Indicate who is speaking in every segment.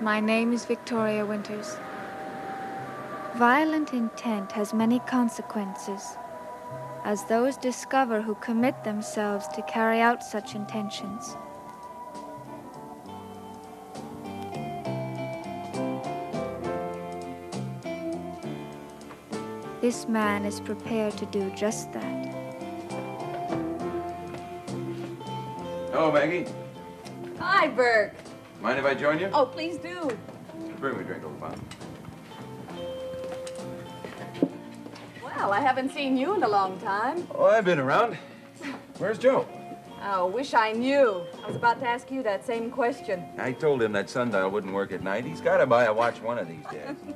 Speaker 1: My name is Victoria Winters. Violent intent has many consequences, as those discover who commit themselves to carry out such intentions. This man is prepared to do just that.
Speaker 2: Hello, Maggie.
Speaker 3: Hi, Burke.
Speaker 2: Mind if I join you?
Speaker 3: Oh, please do.
Speaker 2: Bring me a drink, old pal.
Speaker 3: Well, I haven't seen you in a long time.
Speaker 2: Oh, I've been around. Where's Joe?
Speaker 3: Oh, wish I knew. I was about to ask you that same question.
Speaker 2: I told him that sundial wouldn't work at night. He's got to buy a watch one of these days.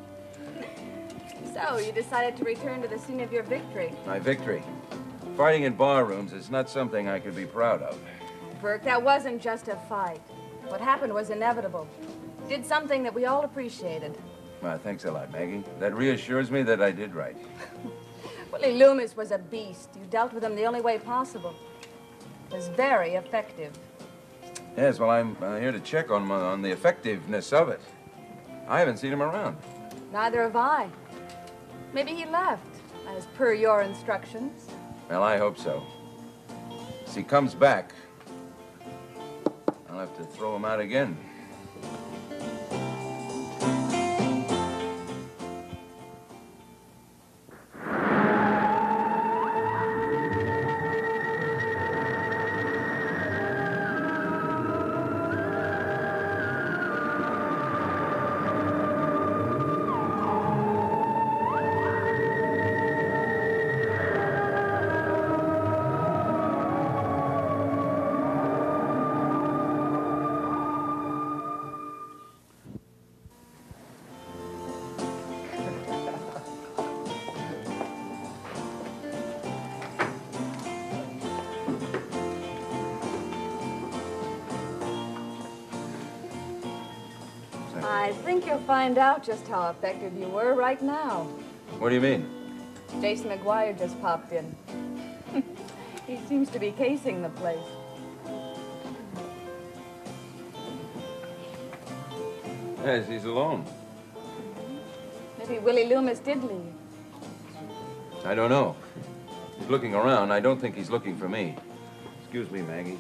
Speaker 3: So, you decided to return to the scene of your victory.
Speaker 2: My victory. Fighting in barrooms is not something I could be proud of.
Speaker 3: Burke, that wasn't just a fight. What happened was inevitable. Did something that we all appreciated.
Speaker 2: Well, thanks a lot, Maggie. That reassures me that I did right.
Speaker 3: Willie Loomis was a beast. You dealt with him the only way possible. It was very effective.
Speaker 2: Yes, well, I'm uh, here to check on, my, on the effectiveness of it. I haven't seen him around.
Speaker 3: Neither have I. Maybe he left, as per your instructions.
Speaker 2: Well, I hope so. If he comes back, I'll have to throw him out again.
Speaker 3: Find out just how effective you were right now.
Speaker 2: What do you mean?
Speaker 3: Jason McGuire just popped in. he seems to be casing the place.
Speaker 2: Yes, he's alone.
Speaker 3: Maybe Willie Loomis did leave.
Speaker 2: I don't know. He's looking around. I don't think he's looking for me. Excuse me, Maggie.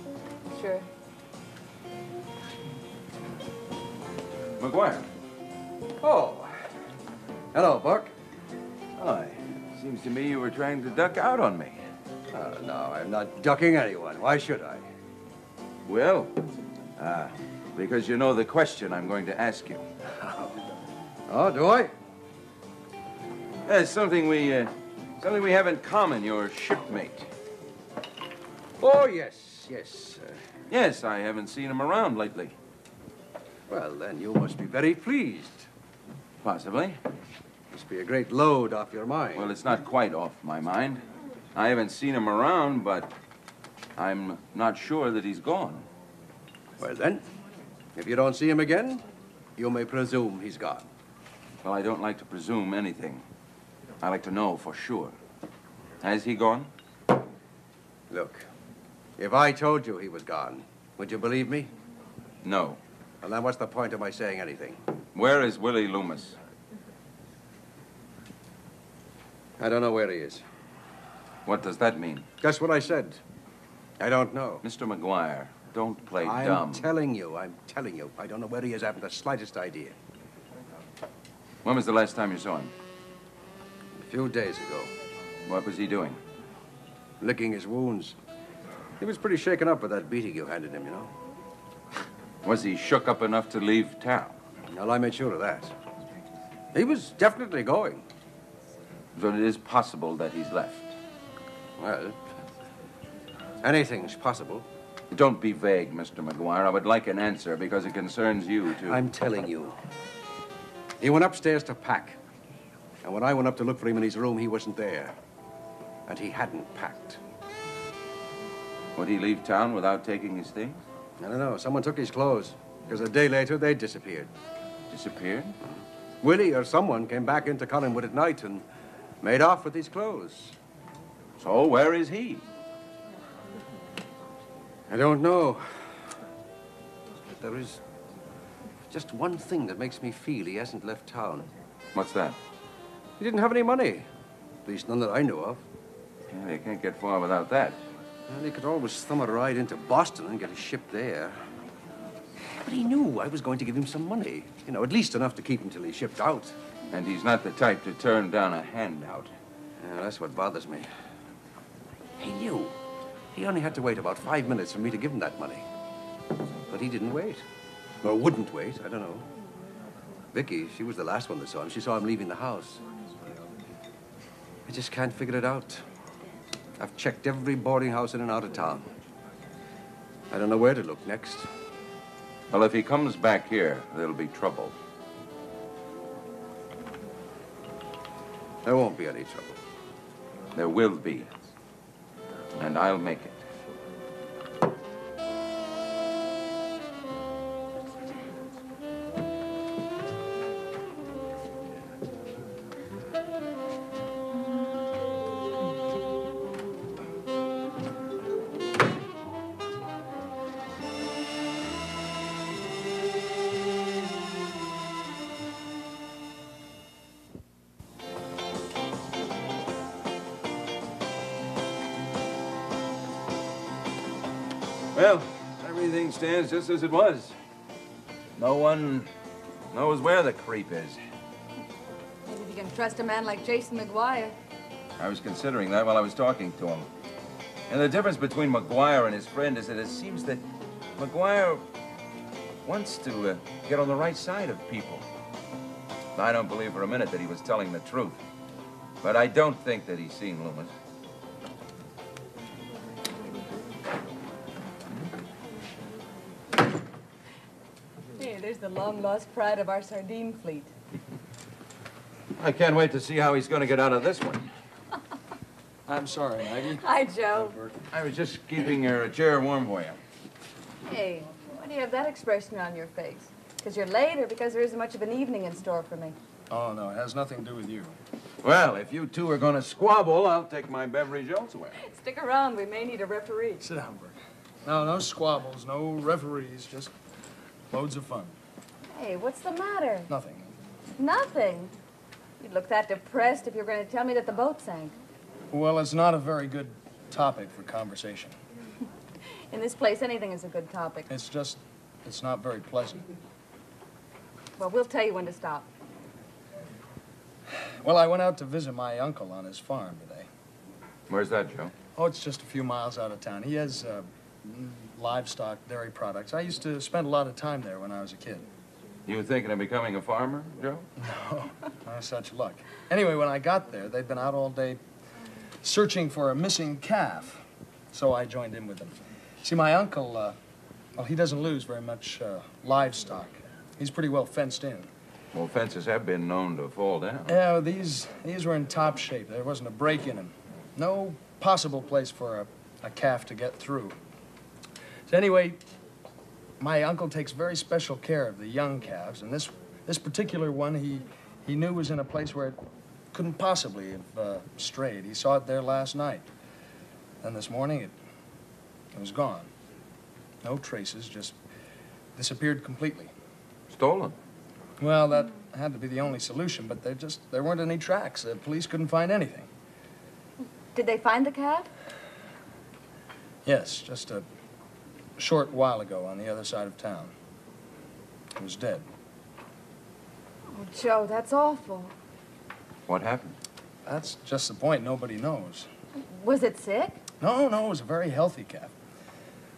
Speaker 3: Sure.
Speaker 2: McGuire.
Speaker 4: Oh. Hello, Burke.
Speaker 2: Hi. Seems to me you were trying to duck out on me.
Speaker 4: Uh, no, I'm not ducking anyone. Why should I?
Speaker 2: Well, uh, because you know the question I'm going to ask you.
Speaker 4: Oh, do I?
Speaker 2: There's something we, uh, something we have in common, your shipmate.
Speaker 4: Oh, yes, yes. Uh,
Speaker 2: Yes, I haven't seen him around lately.
Speaker 4: well, then you must be very pleased.
Speaker 2: Possibly.
Speaker 4: Must be a great load off your mind.
Speaker 2: Well, it's not quite off my mind. I haven't seen him around, but I'm not sure that he's gone.
Speaker 4: Well, then, if you don't see him again, you may presume he's gone.
Speaker 2: Well, I don't like to presume anything. I like to know for sure. Has he gone?
Speaker 4: Look, if I told you he was gone, would you believe me?
Speaker 2: No.
Speaker 4: Well, then what's the point of my saying anything?
Speaker 2: Where is Willie Loomis?
Speaker 4: I don't know where he is.
Speaker 2: What does that mean?
Speaker 4: Guess what I said. I don't know.
Speaker 2: Mr. McGuire, don't play dumb.
Speaker 4: I'm telling you, I'm telling you. I don't know where he is. I haven't the slightest idea.
Speaker 2: when was the last time you saw him?
Speaker 4: A few days ago,
Speaker 2: What was he doing?
Speaker 4: licking his wounds. He was pretty shaken up with that beating you handed him, you know.
Speaker 2: Was he shook up enough to leave town?
Speaker 4: Well, I made sure of that. He was definitely going.
Speaker 2: So it is possible that he's left.
Speaker 4: Well, anything's possible.
Speaker 2: Don't be vague, Mr. McGuire. I would like an answer because it concerns you, too.
Speaker 4: I'm telling you. He went upstairs to pack. And when I went up to look for him in his room, he wasn't there. And he hadn't packed.
Speaker 2: Would he leave town without taking his things?
Speaker 4: I don't know. Someone took his clothes. Because a day later, they disappeared.
Speaker 2: Disappeared?
Speaker 4: Willie or someone came back into Collinwood at night and made off with his clothes.
Speaker 2: So where is he?
Speaker 4: I don't know. But there is just one thing that makes me feel he hasn't left town.
Speaker 2: What's that?
Speaker 4: He didn't have any money. At least none that I know of.
Speaker 2: Yeah, you can't get far without that.
Speaker 4: And he could always thumb a ride into Boston and get a ship there. But he knew I was going to give him some money. You know, at least enough to keep him till he shipped out.
Speaker 2: And he's not the type to turn down a handout.
Speaker 4: Yeah, that's what bothers me. He knew. He only had to wait about five minutes for me to give him that money. But he didn't wait. Or wouldn't wait, I don't know. Vicky, she was the last one that saw him. She saw him leaving the house. I just can't figure it out. I've checked every boarding house in and out of town. I don't know where to look next.
Speaker 2: Well, if he comes back here, there'll be trouble.
Speaker 4: There won't be any trouble.
Speaker 2: There will be. And I'll make it. Just as it was. No one knows where the creep is.
Speaker 3: Maybe you can trust a man like Jason McGuire.
Speaker 2: I was considering that while I was talking to him. And the difference between McGuire and his friend is that it seems that McGuire wants to uh, get on the right side of people. I don't believe for a minute that he was telling the truth. But I don't think that he's seen Loomis.
Speaker 3: Hey, there's the long-lost pride of our sardine fleet.
Speaker 2: I can't wait to see how he's going to get out of this one.
Speaker 5: I'm sorry, Maggie.
Speaker 3: Hi, Joe.
Speaker 2: I was just keeping your chair warm for you.
Speaker 3: Hey, why do you have that expression on your face? Because you're late or because there isn't much of an evening in store for me?
Speaker 5: Oh, no, it has nothing to do with you.
Speaker 2: Well, if you two are going to squabble, I'll take my beverage elsewhere.
Speaker 3: Stick around. We may need a referee.
Speaker 5: Sit down, Burke. No, no squabbles, no referees, just loads of fun.
Speaker 3: Hey, what's the matter?
Speaker 5: Nothing.
Speaker 3: Nothing. You'd look that depressed if you were going to tell me that the boat sank.
Speaker 5: Well, it's not a very good topic for conversation.
Speaker 3: In this place, anything is a good topic.
Speaker 5: It's just, it's not very pleasant.
Speaker 3: Well, we'll tell you when to stop.
Speaker 5: Well, I went out to visit my uncle on his farm today.
Speaker 2: Where's that, Joe?
Speaker 5: Oh, it's just a few miles out of town. He has uh, livestock, dairy products. I used to spend a lot of time there when I was a kid.
Speaker 2: You thinking of becoming a farmer, Joe?
Speaker 5: No, no such luck. Anyway, when I got there, they'd been out all day searching for a missing calf. So I joined in with them. See, my uncle, uh, well, he doesn't lose very much uh, livestock. He's pretty well fenced in.
Speaker 2: Well, fences have been known to fall down.
Speaker 5: Yeah, these, these were in top shape. There wasn't a break in them. No possible place for a, a calf to get through. So anyway, my uncle takes very special care of the young calves, and this, this particular one he, he knew was in a place where it couldn't possibly have uh, strayed. He saw it there last night. and this morning, it, it was gone. No traces, just disappeared completely.
Speaker 2: Stolen.
Speaker 5: Well, that had to be the only solution, but there just there weren't any tracks. The police couldn't find anything.
Speaker 3: Did they find the calf?
Speaker 5: Yes, just a short while ago on the other side of town. It was dead.
Speaker 3: Oh, Joe, that's awful.
Speaker 2: What happened?
Speaker 5: That's just the point. Nobody knows.
Speaker 3: Was it sick?
Speaker 5: No, no, it was a very healthy calf.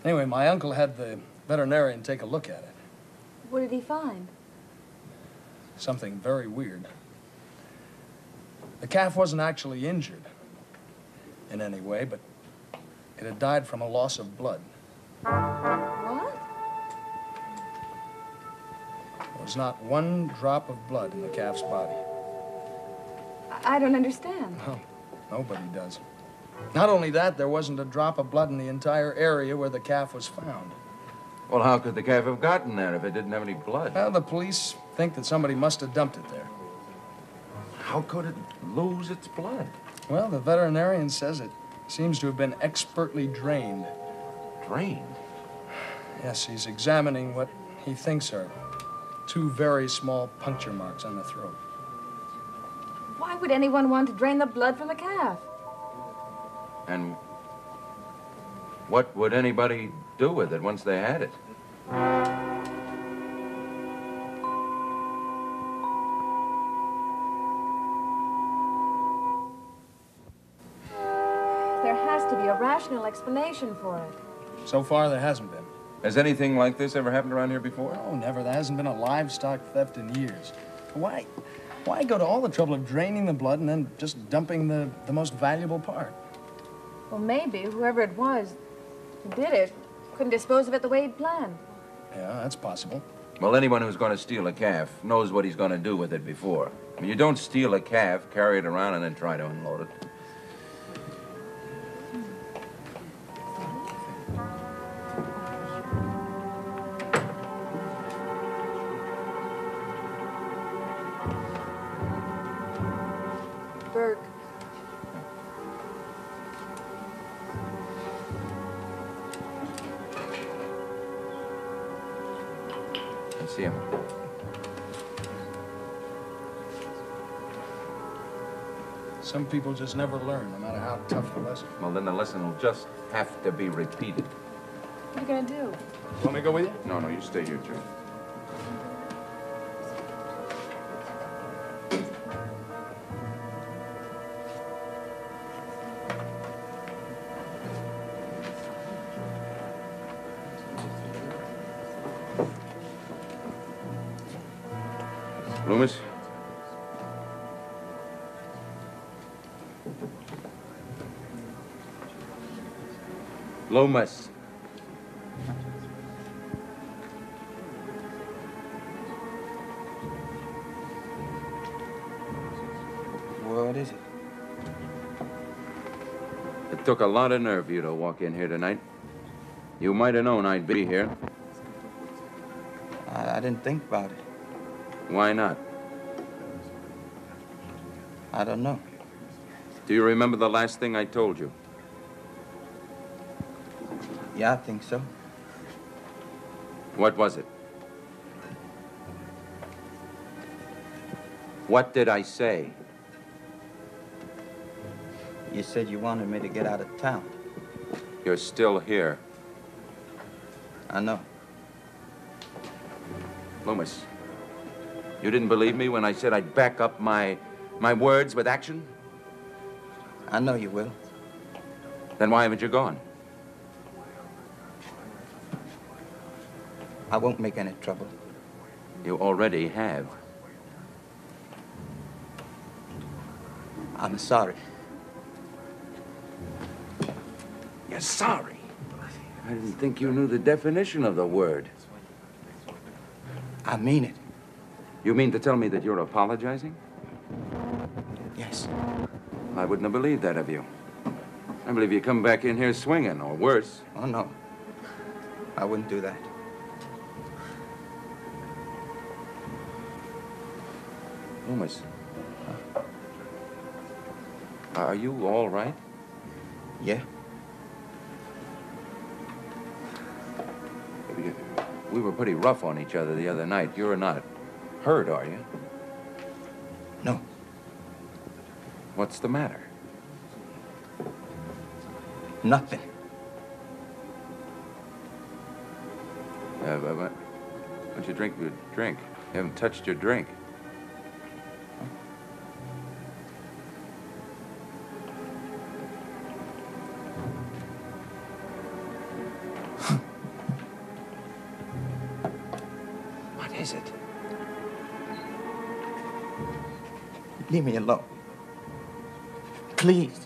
Speaker 5: Anyway, my uncle had the veterinarian take a look at it.
Speaker 3: What did he find?
Speaker 5: Something very weird. The calf wasn't actually injured in any way, but it had died from a loss of blood.
Speaker 3: What?
Speaker 5: There was not one drop of blood in the calf's body.
Speaker 3: I, I don't understand.
Speaker 5: No, nobody does. Not only that, there wasn't a drop of blood in the entire area where the calf was found.
Speaker 2: Well, how could the calf have gotten there if it didn't have any blood?
Speaker 5: Well, the police think that somebody must have dumped it there.
Speaker 2: How could it lose its blood?
Speaker 5: Well, the veterinarian says it seems to have been expertly drained.
Speaker 2: Drained.
Speaker 5: Yes, he's examining what he thinks are two very small puncture marks on the throat.
Speaker 3: Why would anyone want to drain the blood from a calf?
Speaker 2: And what would anybody do with it once they had it?
Speaker 3: There has to be a rational explanation for it.
Speaker 5: So far, there hasn't been.
Speaker 2: Has anything like this ever happened around here before?
Speaker 5: Oh, never. There hasn't been a livestock theft in years. Why, why go to all the trouble of draining the blood and then just dumping the, the most valuable part?
Speaker 3: Well, maybe whoever it was who did it couldn't dispose of it the way he'd planned.
Speaker 5: Yeah, that's possible.
Speaker 2: Well, anyone who's going to steal a calf knows what he's going to do with it before. I mean, you don't steal a calf, carry it around, and then try to unload it.
Speaker 5: People just never learn, no matter how tough the lesson.
Speaker 2: Well, then the lesson will just have to be repeated.
Speaker 3: What are you gonna do?
Speaker 5: You Want me to go with you?
Speaker 2: No, no, you stay here, Joe. Loomis.
Speaker 6: What is it?
Speaker 2: It took a lot of nerve for you to walk in here tonight. You might have known I'd be here.
Speaker 6: I, I didn't think about it.
Speaker 2: Why not?
Speaker 6: I don't know.
Speaker 2: Do you remember the last thing I told you?
Speaker 6: Yeah, I think so.
Speaker 2: What was it? What did I say?
Speaker 6: You said you wanted me to get out of town.
Speaker 2: You're still here.
Speaker 6: I know.
Speaker 2: Loomis, you didn't believe me when I said I'd back up my my words with action?
Speaker 6: I know you will.
Speaker 2: Then why haven't you gone?
Speaker 6: I won't make any trouble.
Speaker 2: You already have.
Speaker 6: I'm sorry.
Speaker 2: You're sorry. I didn't think you knew the definition of the word.
Speaker 6: I mean it.
Speaker 2: You mean to tell me that you're apologizing?
Speaker 6: Yes.
Speaker 2: I wouldn't have believed that of you. I believe you come back in here swinging, or worse.
Speaker 6: Oh, no. I wouldn't do that.
Speaker 2: Are you all right?
Speaker 6: Yeah?
Speaker 2: We were pretty rough on each other the other night. You're not hurt, are you?
Speaker 6: No.
Speaker 2: What's the matter?
Speaker 6: Nothing.
Speaker 2: Uh, why don't you drink your drink? You haven't touched your drink.
Speaker 6: Leave me alone. Please.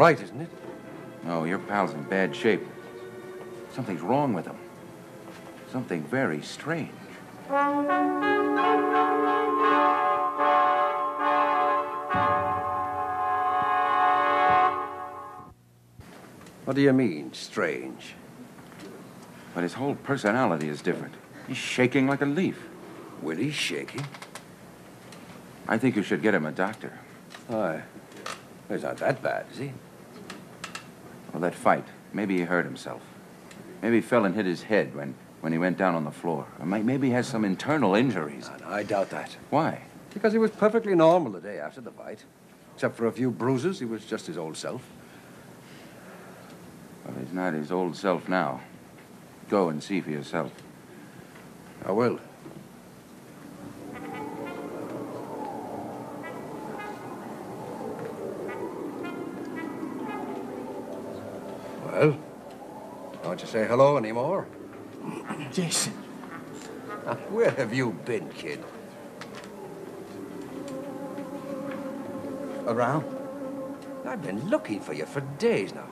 Speaker 4: Right, isn't it?
Speaker 2: No, your pal's in bad shape. Something's wrong with him. something very strange.
Speaker 4: What do you mean, strange?
Speaker 2: But his whole personality is different. He's shaking like a leaf.
Speaker 4: Willie's shaking?
Speaker 2: I think you should get him a doctor.
Speaker 4: Aye. He's not that bad, is he?
Speaker 2: Well, that fight, maybe he hurt himself. Maybe he fell and hit his head when, when he went down on the floor. Or maybe he has some internal injuries.
Speaker 4: No, no, I doubt that.
Speaker 2: Why?
Speaker 4: Because he was perfectly normal the day after the fight. Except for a few bruises, he was just his old self.
Speaker 2: Well, he's not his old self now. Go and see for yourself.
Speaker 4: I will. Don't say hello anymore?
Speaker 6: Jason.
Speaker 4: Uh, where have you been, kid?
Speaker 6: Around?
Speaker 4: I've been looking for you for days now.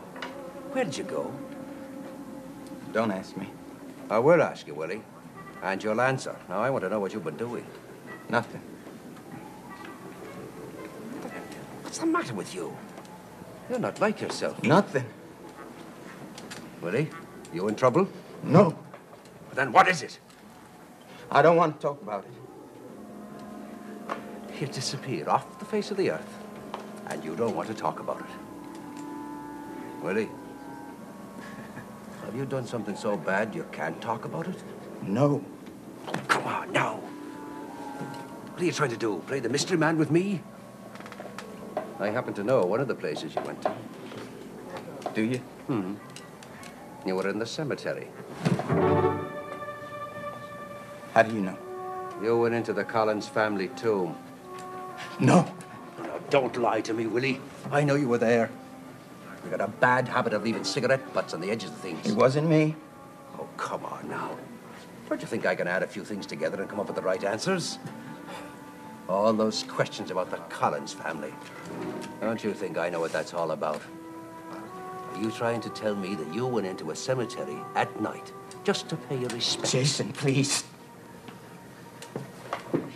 Speaker 4: Where did you go?
Speaker 6: Don't ask me.
Speaker 4: I will ask you, Willie. And you'll answer. Now, I want to know what you've been doing.
Speaker 6: Nothing.
Speaker 4: What's the matter with you? You're not like yourself.
Speaker 6: Nothing.
Speaker 4: Willie, you in trouble?
Speaker 6: No.
Speaker 4: Then what is it?
Speaker 6: I don't want to talk about it.
Speaker 4: You disappeared off the face of the earth, and you don't want to talk about it. Willie, have you done something so bad you can't talk about it?
Speaker 6: No.
Speaker 4: Come on, now. What are you trying to do? Play the mystery man with me? I happen to know one of the places you went to.
Speaker 6: Do you?
Speaker 4: Hmm. You were in the cemetery.
Speaker 6: How do you know?
Speaker 4: You went into the Collins family tomb.
Speaker 6: No.
Speaker 4: Now, don't lie to me, Willie. I know you were there. You got a bad habit of leaving cigarette butts on the edges of things.
Speaker 6: It wasn't me.
Speaker 4: Oh, come on now. Don't you think I can add a few things together and come up with the right answers? All those questions about the Collins family. Don't you think I know what that's all about? Are you trying to tell me that you went into a cemetery at night just to pay your respects?
Speaker 6: Jason, please.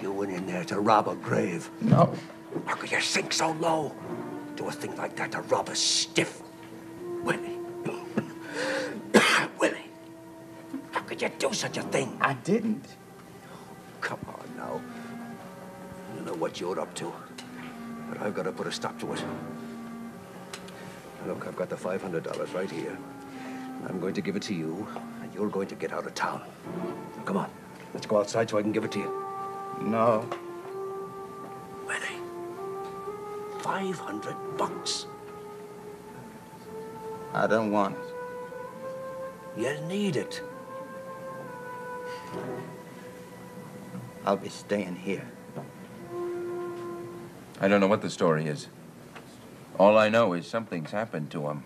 Speaker 4: You went in there to rob a grave.
Speaker 6: No.
Speaker 4: How could you sink so low? Do a thing like that to rob a stiff. Willie. Willie. How could you do such a thing?
Speaker 6: I didn't.
Speaker 4: Come on now. I don't know what you're up to, but I've got to put a stop to it. Look, I've got the $500 right here. I'm going to give it to you, and you're going to get out of town. Come on. Let's go outside so I can give it to you.
Speaker 6: No.
Speaker 4: Willie. 500 bucks.
Speaker 6: I don't want it.
Speaker 4: You need it.
Speaker 6: I'll be staying here.
Speaker 2: I don't know what the story is. All I know is something's happened to him.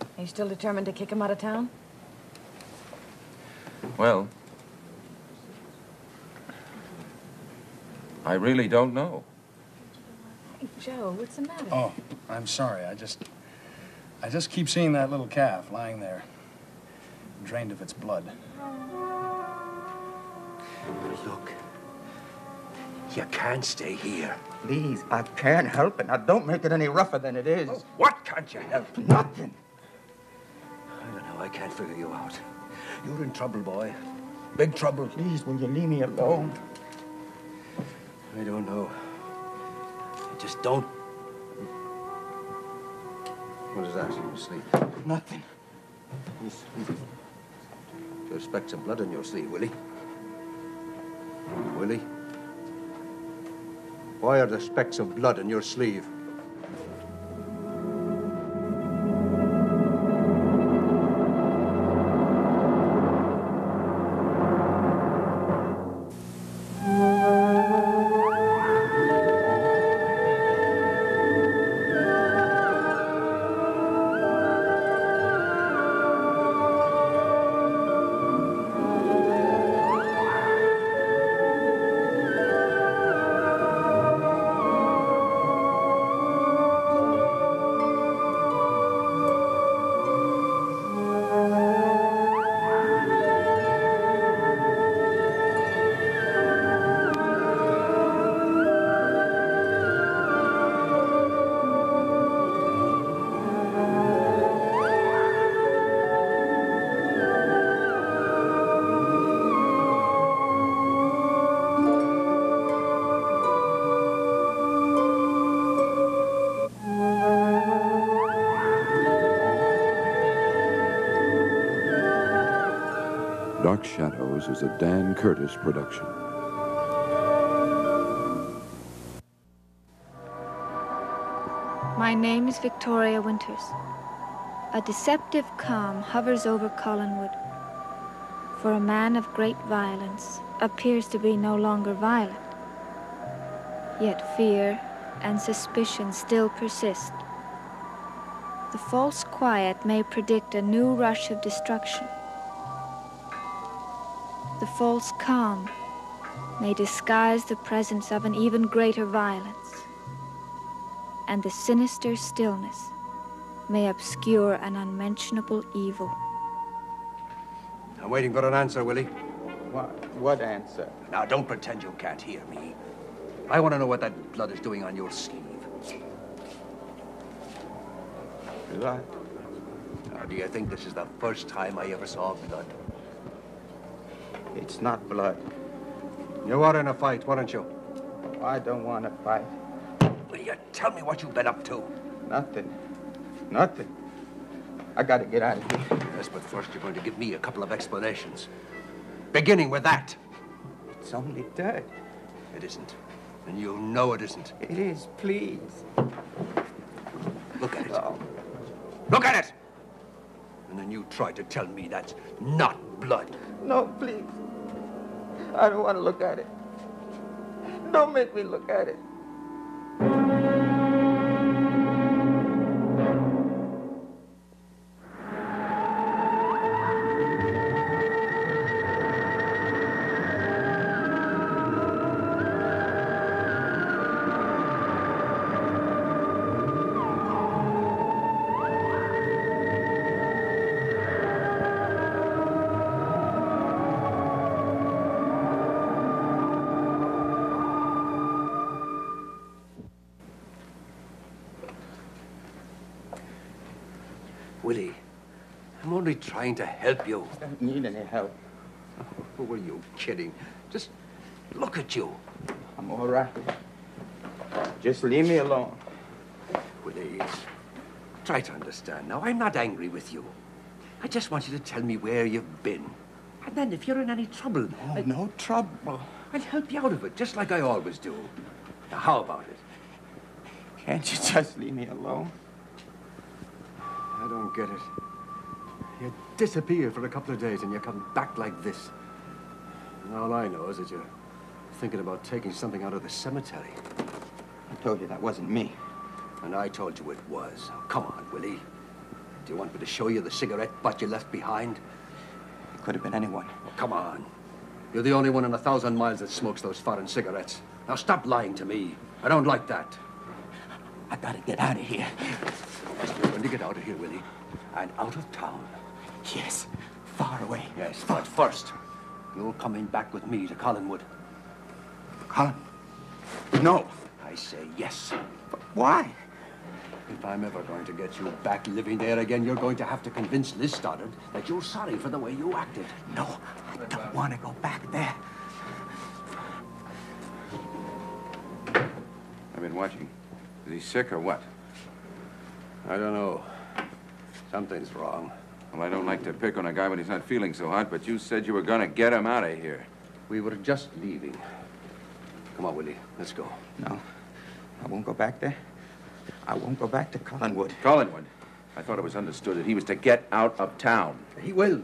Speaker 3: Are you still determined to kick him out of town?
Speaker 2: Well, I really don't know.
Speaker 3: Hey, Joe, what's the matter?
Speaker 5: Oh, I'm sorry. I just. I just keep seeing that little calf lying there, drained of its blood.
Speaker 4: Look. You can't stay here.
Speaker 6: Please, I can't help it. Now, don't make it any rougher than it is.
Speaker 4: Oh, what can't you help?
Speaker 6: Nothing.
Speaker 4: I don't know. I can't figure you out. You're in trouble, boy. Big trouble.
Speaker 6: Please, will you leave me alone?
Speaker 4: I don't know. I just don't. What is that in your sleeve?
Speaker 6: Nothing.
Speaker 4: There's expect some blood on your sleeve, Willie. Willie? Why are there specks of blood on your sleeve?
Speaker 7: Is a Dan Curtis production.
Speaker 1: My name is Victoria Winters. A deceptive calm hovers over Collinwood. For a man of great violence appears to be no longer violent. Yet fear and suspicion still persist. The false quiet may predict a new rush of destruction. The false calm may disguise the presence of an even greater violence. And the sinister stillness may obscure an unmentionable evil.
Speaker 4: I'm waiting for an answer, Willie.
Speaker 6: What, what answer?
Speaker 4: Now, don't pretend you can't hear me. I want to know what that blood is doing on your sleeve.
Speaker 6: Blood?
Speaker 4: Now, do you think this is the first time I ever saw blood?
Speaker 6: It's not blood.
Speaker 4: You were in a fight, weren't you?
Speaker 6: I don't want to fight.
Speaker 4: Will you tell me what you've been up to?
Speaker 6: Nothing. Nothing. I gotta get out of here.
Speaker 4: Yes, but first you're going to give me a couple of explanations. Beginning with that.
Speaker 6: It's only dirt.
Speaker 4: It isn't. And you know it isn't.
Speaker 6: It is, please.
Speaker 4: Look at it.
Speaker 6: Oh,
Speaker 4: Look at it! And then you try to tell me that's not blood.
Speaker 6: no, please. I don't want to look at it. Don't make me look at it.
Speaker 4: Only trying to help you.
Speaker 6: I don't need any help.
Speaker 4: Who were you kidding? Just look at you.
Speaker 6: I'm all right. Just leave me alone.
Speaker 4: Willie, eh, try to understand. Now, I'm not angry with you. I just want you to tell me where you've been. And then if you're in any trouble,
Speaker 6: Oh,
Speaker 4: I-
Speaker 6: no trouble.
Speaker 4: I'll help you out of it, just like I always do. Now, how about it?
Speaker 6: Can't you just leave me alone?
Speaker 4: I don't get it. Disappear for a couple of days and you come back like this. And all I know is that you're thinking about taking something out of the cemetery.
Speaker 6: I told you that wasn't me.
Speaker 4: And I told you it was. Now, come on, Willie. Do you want me to show you the cigarette butt you left behind?
Speaker 6: It could have been anyone.
Speaker 4: Oh, come on. You're the only one in a thousand miles that smokes those foreign cigarettes. Now stop lying to me. I don't like that.
Speaker 6: I gotta get out of here.
Speaker 4: You're going to get out of here, Willie. And out of town.
Speaker 6: Yes, far away.
Speaker 4: Yes, but first, you're coming back with me to Collinwood.
Speaker 6: Colin. No.
Speaker 4: I say yes.
Speaker 6: But Why?
Speaker 4: If I'm ever going to get you back living there again, you're going to have to convince Liz Stoddard that you're sorry for the way you acted.
Speaker 6: No, I don't want to go back there.
Speaker 2: I've been watching. Is he sick or what?
Speaker 4: I don't know. Something's wrong.
Speaker 2: Well, I don't like to pick on a guy when he's not feeling so hot, but you said you were gonna get him out of here.
Speaker 4: We were just leaving. Come on, Willie. Let's go.
Speaker 6: No, I won't go back there. I won't go back to Collinwood.
Speaker 2: Collinwood. I thought it was understood that he was to get out of town.
Speaker 4: He will.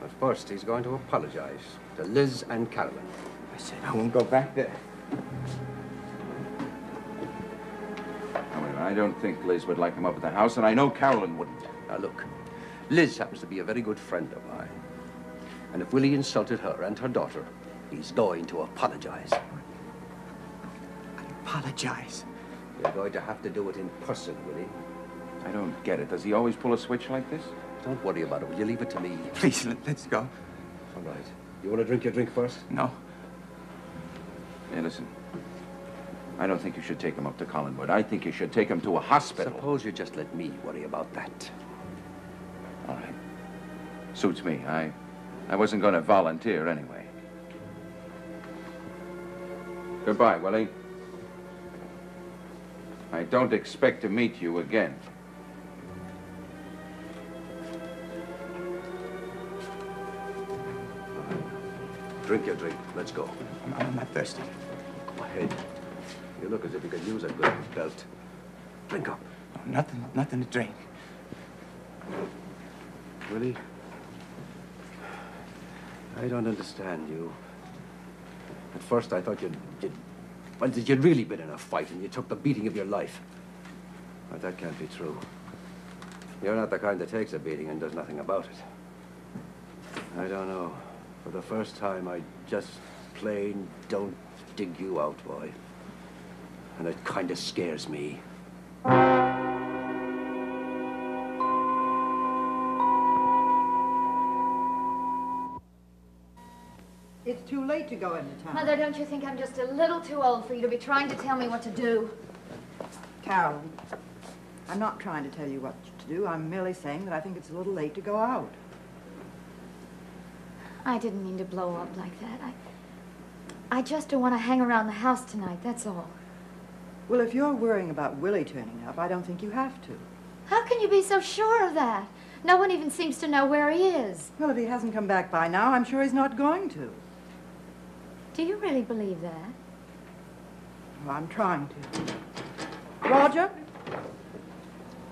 Speaker 4: But first, he's going to apologize to Liz and Carolyn.
Speaker 6: I said I won't go back there.
Speaker 2: However, I don't think Liz would like him up at the house, and I know Carolyn wouldn't.
Speaker 4: Now, look. Liz happens to be a very good friend of mine. And if Willie insulted her and her daughter, he's going to apologize.
Speaker 6: I Apologize.
Speaker 4: You're going to have to do it in person, Willie.
Speaker 2: I don't get it. Does he always pull a switch like this?
Speaker 4: Don't worry about it. Will you leave it to me?
Speaker 6: Please, let, let's go.
Speaker 4: All right. You want to drink your drink first?
Speaker 6: No.
Speaker 2: Hey, listen. I don't think you should take him up to Collinwood. I think you should take him to a hospital.
Speaker 4: Suppose you just let me worry about that.
Speaker 2: All right. Suits me. I, I wasn't going to volunteer anyway. Goodbye, Willie. I don't expect to meet you again.
Speaker 4: Drink your drink. Let's go.
Speaker 6: I'm, I'm not thirsty.
Speaker 4: Go ahead. You look as if you could use a good belt. Drink up.
Speaker 6: Oh, nothing, nothing to drink.
Speaker 4: Willie, I don't understand you. At first, I thought you'd, you'd, well, you'd really been in a fight and you took the beating of your life. But that can't be true. You're not the kind that takes a beating and does nothing about it. I don't know. For the first time, I just plain don't dig you out, boy. And it kind of scares me.
Speaker 8: It's too late to go into town.
Speaker 9: Mother, don't you think I'm just a little too old for you to be trying to tell me what to do?
Speaker 8: Carolyn, I'm not trying to tell you what to do. I'm merely saying that I think it's a little late to go out.
Speaker 9: I didn't mean to blow up like that. I, I just don't want to hang around the house tonight, that's all.
Speaker 8: Well, if you're worrying about Willie turning up, I don't think you have to.
Speaker 9: How can you be so sure of that? No one even seems to know where he is.
Speaker 8: Well, if he hasn't come back by now, I'm sure he's not going to.
Speaker 9: Do you really believe that?
Speaker 8: Well, I'm trying to. Roger?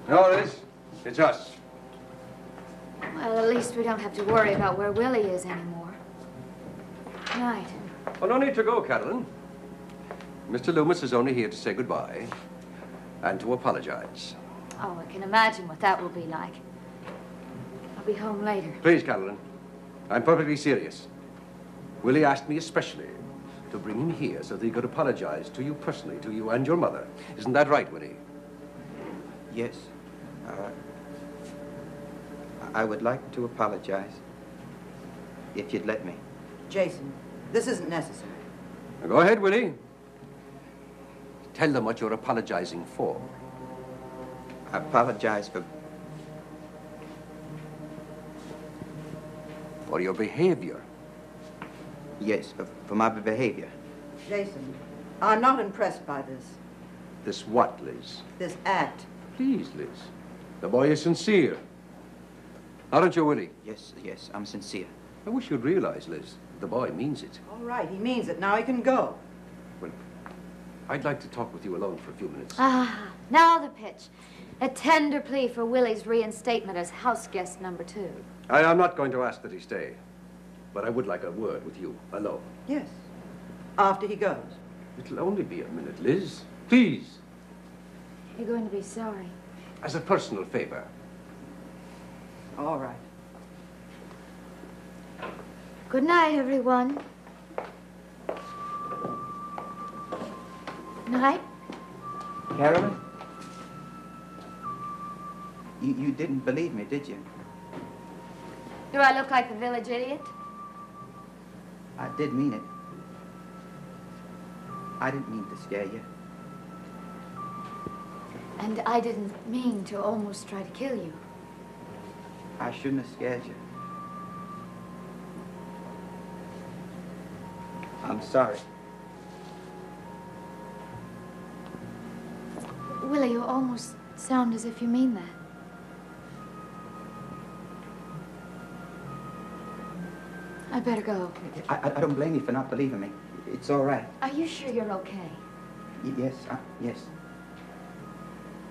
Speaker 4: No, Liz. It's us.
Speaker 9: Well, at least we don't have to worry about where Willie is anymore. Right.
Speaker 4: Well, no need to go, Carolyn. Mr. Loomis is only here to say goodbye and to apologize.
Speaker 9: Oh, I can imagine what that will be like. I'll be home later.
Speaker 4: Please, Carolyn. I'm perfectly serious. Willie asked me especially to bring him here so that he could apologize to you personally, to you and your mother. Isn't that right, Willie?
Speaker 6: Yes. Uh, I would like to apologize. If you'd let me.
Speaker 8: Jason, this isn't necessary.
Speaker 4: Now go ahead, Willie. Tell them what you're apologizing for.
Speaker 6: I apologize for
Speaker 4: For your behavior.
Speaker 6: Yes, for, for my behavior.
Speaker 8: Jason, I'm not impressed by this.
Speaker 4: This what, Liz?
Speaker 8: This act.
Speaker 4: Please, Liz. The boy is sincere. Aren't you, Willie?
Speaker 6: Yes, yes, I'm sincere.
Speaker 4: I wish you'd realize, Liz, the boy means it.
Speaker 8: All right, he means it. Now he can go.
Speaker 4: Well, I'd like to talk with you alone for a few minutes.
Speaker 9: Ah, now the pitch. A tender plea for Willie's reinstatement as house guest number two.
Speaker 4: I, I'm not going to ask that he stay, but I would like a word with you, alone.
Speaker 8: Yes. After he goes.
Speaker 4: It'll only be a minute, Liz. Please,
Speaker 9: You're going to be sorry.
Speaker 4: as a personal favor.
Speaker 8: All right.
Speaker 9: Good night, everyone. Night.
Speaker 6: Carolyn? You, you didn't believe me, did you?
Speaker 9: Do I look like the village idiot?
Speaker 6: I did mean it. I didn't mean to scare you.
Speaker 9: And I didn't mean to almost try to kill you.
Speaker 6: I shouldn't have scared you. I'm sorry.
Speaker 9: Willie, you almost sound as if you mean that. I better go.
Speaker 6: I, I, don't blame you for not believing me. It's all right.
Speaker 9: Are you sure you're okay?
Speaker 6: Y- yes, uh, yes.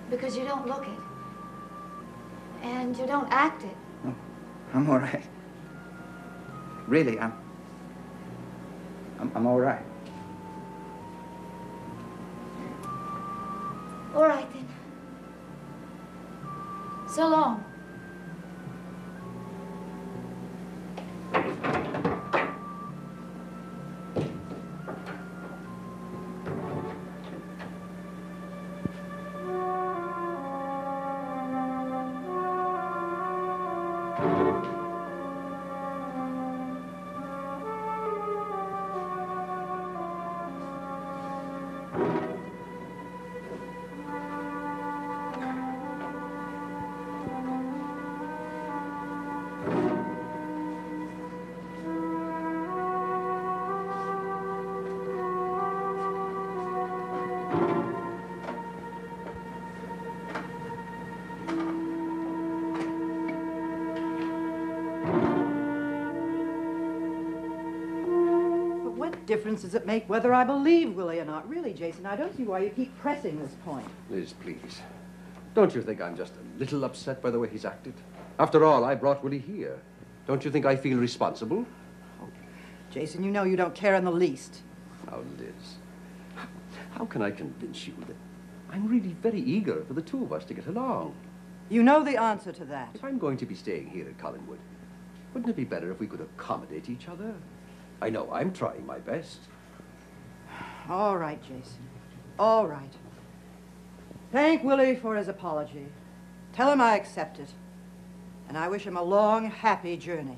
Speaker 9: Because you don't look it. And you don't act it.
Speaker 6: No, I'm all right. Really, I'm. I'm, I'm all right.
Speaker 9: All right, then. So long.
Speaker 8: Difference does it make whether I believe Willie or not? Really, Jason, I don't see why you keep pressing this point.
Speaker 4: Liz, please. Don't you think I'm just a little upset by the way he's acted? After all, I brought Willie here. Don't you think I feel responsible?
Speaker 8: Oh, Jason, you know you don't care in the least.
Speaker 4: Now, Liz, how can I convince you that I'm really very eager for the two of us to get along?
Speaker 8: You know the answer to that.
Speaker 4: If I'm going to be staying here at Collinwood, wouldn't it be better if we could accommodate each other? I know I'm trying my best.
Speaker 8: All right, Jason. All right. Thank Willie for his apology. Tell him I accept it. And I wish him a long, happy journey.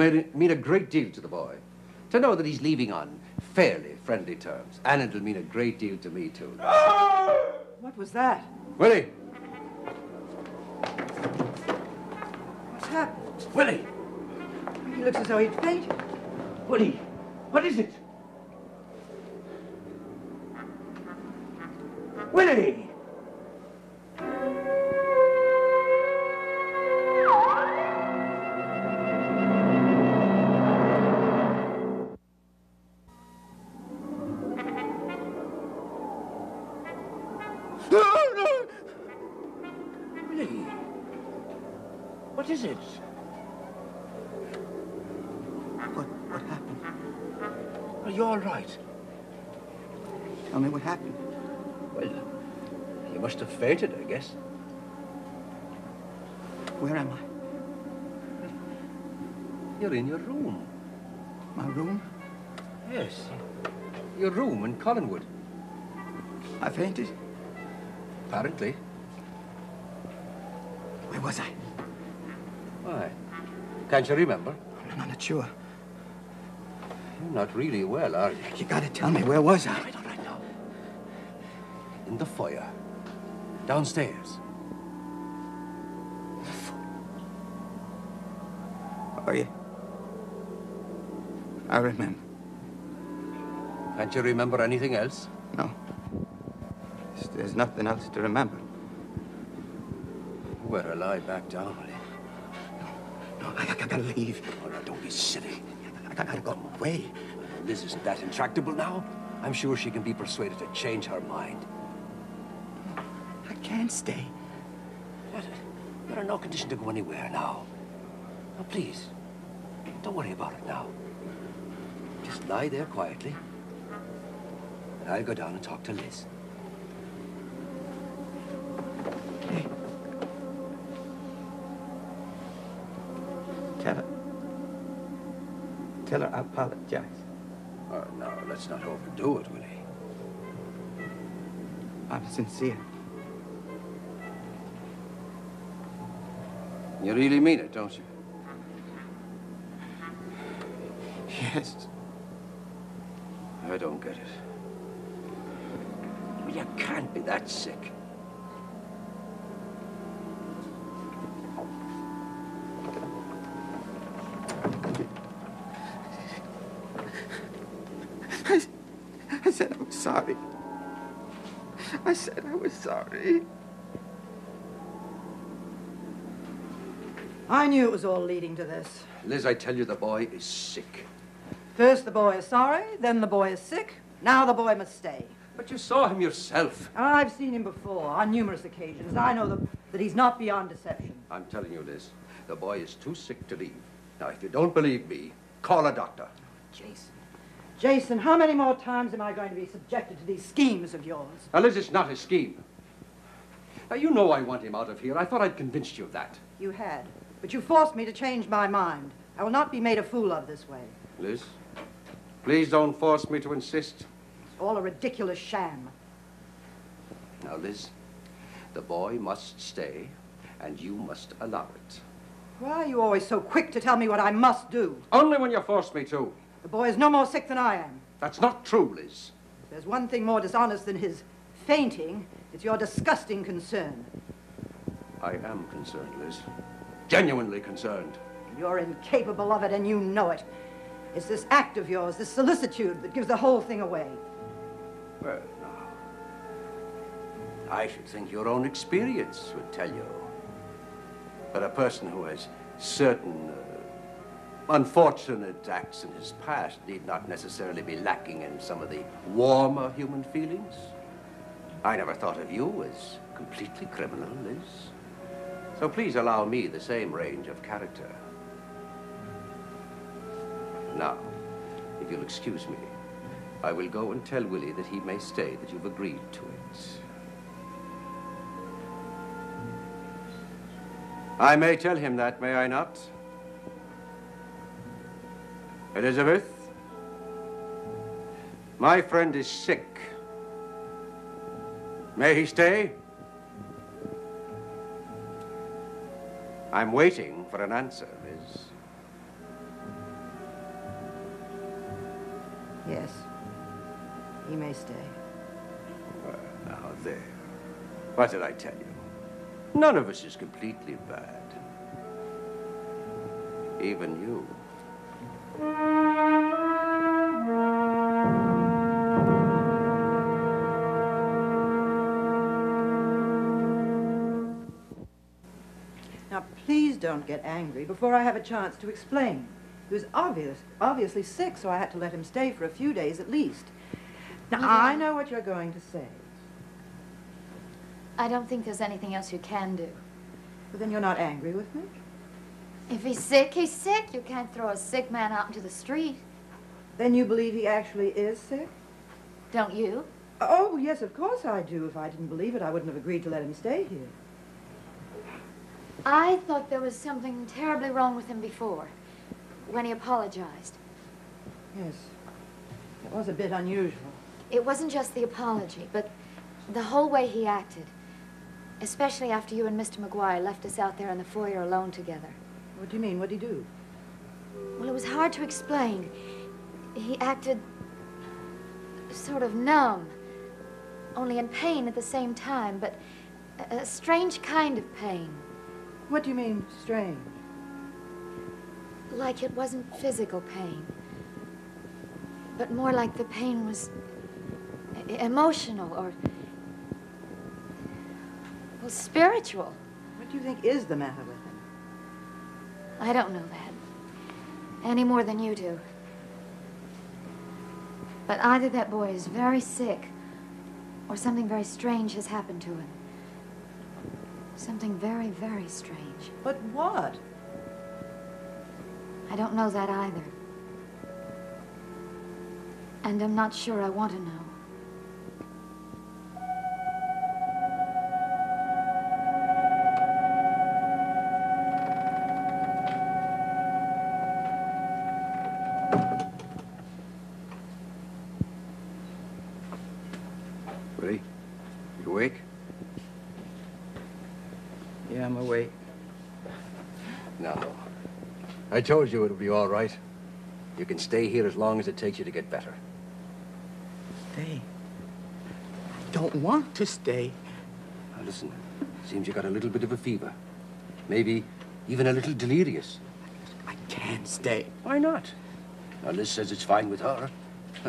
Speaker 4: It'll mean a great deal to the boy to know that he's leaving on fairly friendly terms. And it'll mean a great deal to me, too.
Speaker 8: What was that?
Speaker 4: Willie!
Speaker 8: What's happened?
Speaker 4: Willie!
Speaker 8: He looks as though he'd fainted.
Speaker 4: Willie! What is it? Guess.
Speaker 6: Where am I?
Speaker 4: You're in your room.
Speaker 6: My room?
Speaker 4: Yes. Your room in Collinwood.
Speaker 6: I fainted.
Speaker 4: Apparently.
Speaker 6: Where was I?
Speaker 4: Why? Can't you remember?
Speaker 6: I'm not sure.
Speaker 4: You're not really well, are you?
Speaker 6: You gotta tell me, where was I?
Speaker 4: I don't right, all right now. In the foyer. Downstairs.
Speaker 6: Oh, yeah. I remember.
Speaker 4: Can't you remember anything else?
Speaker 6: No. There's, nothing else to remember.
Speaker 4: You better lie back down, will you?
Speaker 6: No, I, I gotta leave.
Speaker 4: Oh, now, don't be silly.
Speaker 6: I gotta go away.
Speaker 4: Liz isn't that intractable now. I'm sure she can be persuaded to change her mind.
Speaker 6: I can't stay.
Speaker 4: What? You're in no condition to go anywhere now. Now, please, don't worry about it now. Just lie there quietly, and I'll go down and talk to Liz.
Speaker 6: Hey. Tell her. Tell her I apologize.
Speaker 4: Oh, no, let's not overdo it, Willie.
Speaker 6: I'm sincere.
Speaker 4: You really mean it, don't you?
Speaker 6: Yes.
Speaker 4: I don't get it. Well, you can't be that sick.
Speaker 8: Knew it was all leading to this.
Speaker 4: Liz, I tell you, the boy is sick.
Speaker 8: First the boy is sorry, then the boy is sick. Now the boy must stay.
Speaker 4: But you saw him yourself.
Speaker 8: I've seen him before on numerous occasions. I know that, that he's not beyond deception.
Speaker 4: I'm telling you, Liz, the boy is too sick to leave. Now, if you don't believe me, Call a doctor.
Speaker 8: Jason. Jason, how many more times am I going to be subjected to these schemes of yours?
Speaker 4: Now, Liz, it's not a scheme. Now, you know I want him out of here. I thought I'd convinced you of that.
Speaker 8: You had. But you forced me to change my mind. I will not be made a fool of this way.
Speaker 4: Liz, please don't force me to insist.
Speaker 8: It's all a ridiculous sham.
Speaker 4: Now, Liz, the boy must stay, and you must allow it.
Speaker 8: Why are you always so quick to tell me what I must do?
Speaker 4: Only when you force me to.
Speaker 8: The boy is no more sick than I am.
Speaker 4: That's not true, Liz.
Speaker 8: If there's one thing more dishonest than his fainting, it's your disgusting concern.
Speaker 4: I am concerned, Liz. Genuinely concerned.
Speaker 8: You're incapable of it, and you know it. It's this act of yours, this solicitude, that gives the whole thing away.
Speaker 4: Well, now, I should think your own experience would tell you. But a person who has certain uh, unfortunate acts in his past need not necessarily be lacking in some of the warmer human feelings. I never thought of you as completely criminal, Liz. So please allow me the same range of character. Now, if you'll excuse me, I will go and tell Willie that he may stay, that you've agreed to it. I may tell him that, may I not? Elizabeth, my friend is sick. May he stay? I'm waiting for an answer, Miss.
Speaker 8: Yes. He may stay.
Speaker 4: Well, now there. What did I tell you? None of us is completely bad. Even you.
Speaker 8: Don't get angry before I have a chance to explain. He was obvious, obviously sick, so I had to let him stay for a few days at least. Now, I know what you're going to say.
Speaker 9: I don't think there's anything else you can do.
Speaker 8: But then you're not angry with me?
Speaker 9: If he's sick, he's sick. You can't throw a sick man out into the street.
Speaker 8: Then you believe he actually is sick?
Speaker 9: Don't you?
Speaker 8: Oh, yes, of course I do. If I didn't believe it, I wouldn't have agreed to let him stay here.
Speaker 9: I thought there was something terribly wrong with him before, when he apologized.
Speaker 8: Yes. It was a bit unusual.
Speaker 9: It wasn't just the apology, but the whole way he acted. Especially after you and Mr. McGuire left us out there in the foyer alone together.
Speaker 8: What do you mean? What did he do?
Speaker 9: Well, it was hard to explain. He acted sort of numb, only in pain at the same time, but a, a strange kind of pain.
Speaker 8: What do you mean, strange?
Speaker 9: Like it wasn't physical pain, but more like the pain was emotional or, well, spiritual.
Speaker 8: What do you think is the matter with him?
Speaker 9: I don't know that. Any more than you do. But either that boy is very sick, or something very strange has happened to him. Something very, very strange.
Speaker 8: But what?
Speaker 9: I don't know that either. And I'm not sure I want to know.
Speaker 4: Told you it would be all right. You can stay here as long as it takes you to get better.
Speaker 6: Stay. I don't want to stay.
Speaker 4: Now listen, seems you got a little bit of a fever. Maybe even a little delirious.
Speaker 6: I can't stay.
Speaker 4: Why not? Now Liz says it's fine with her.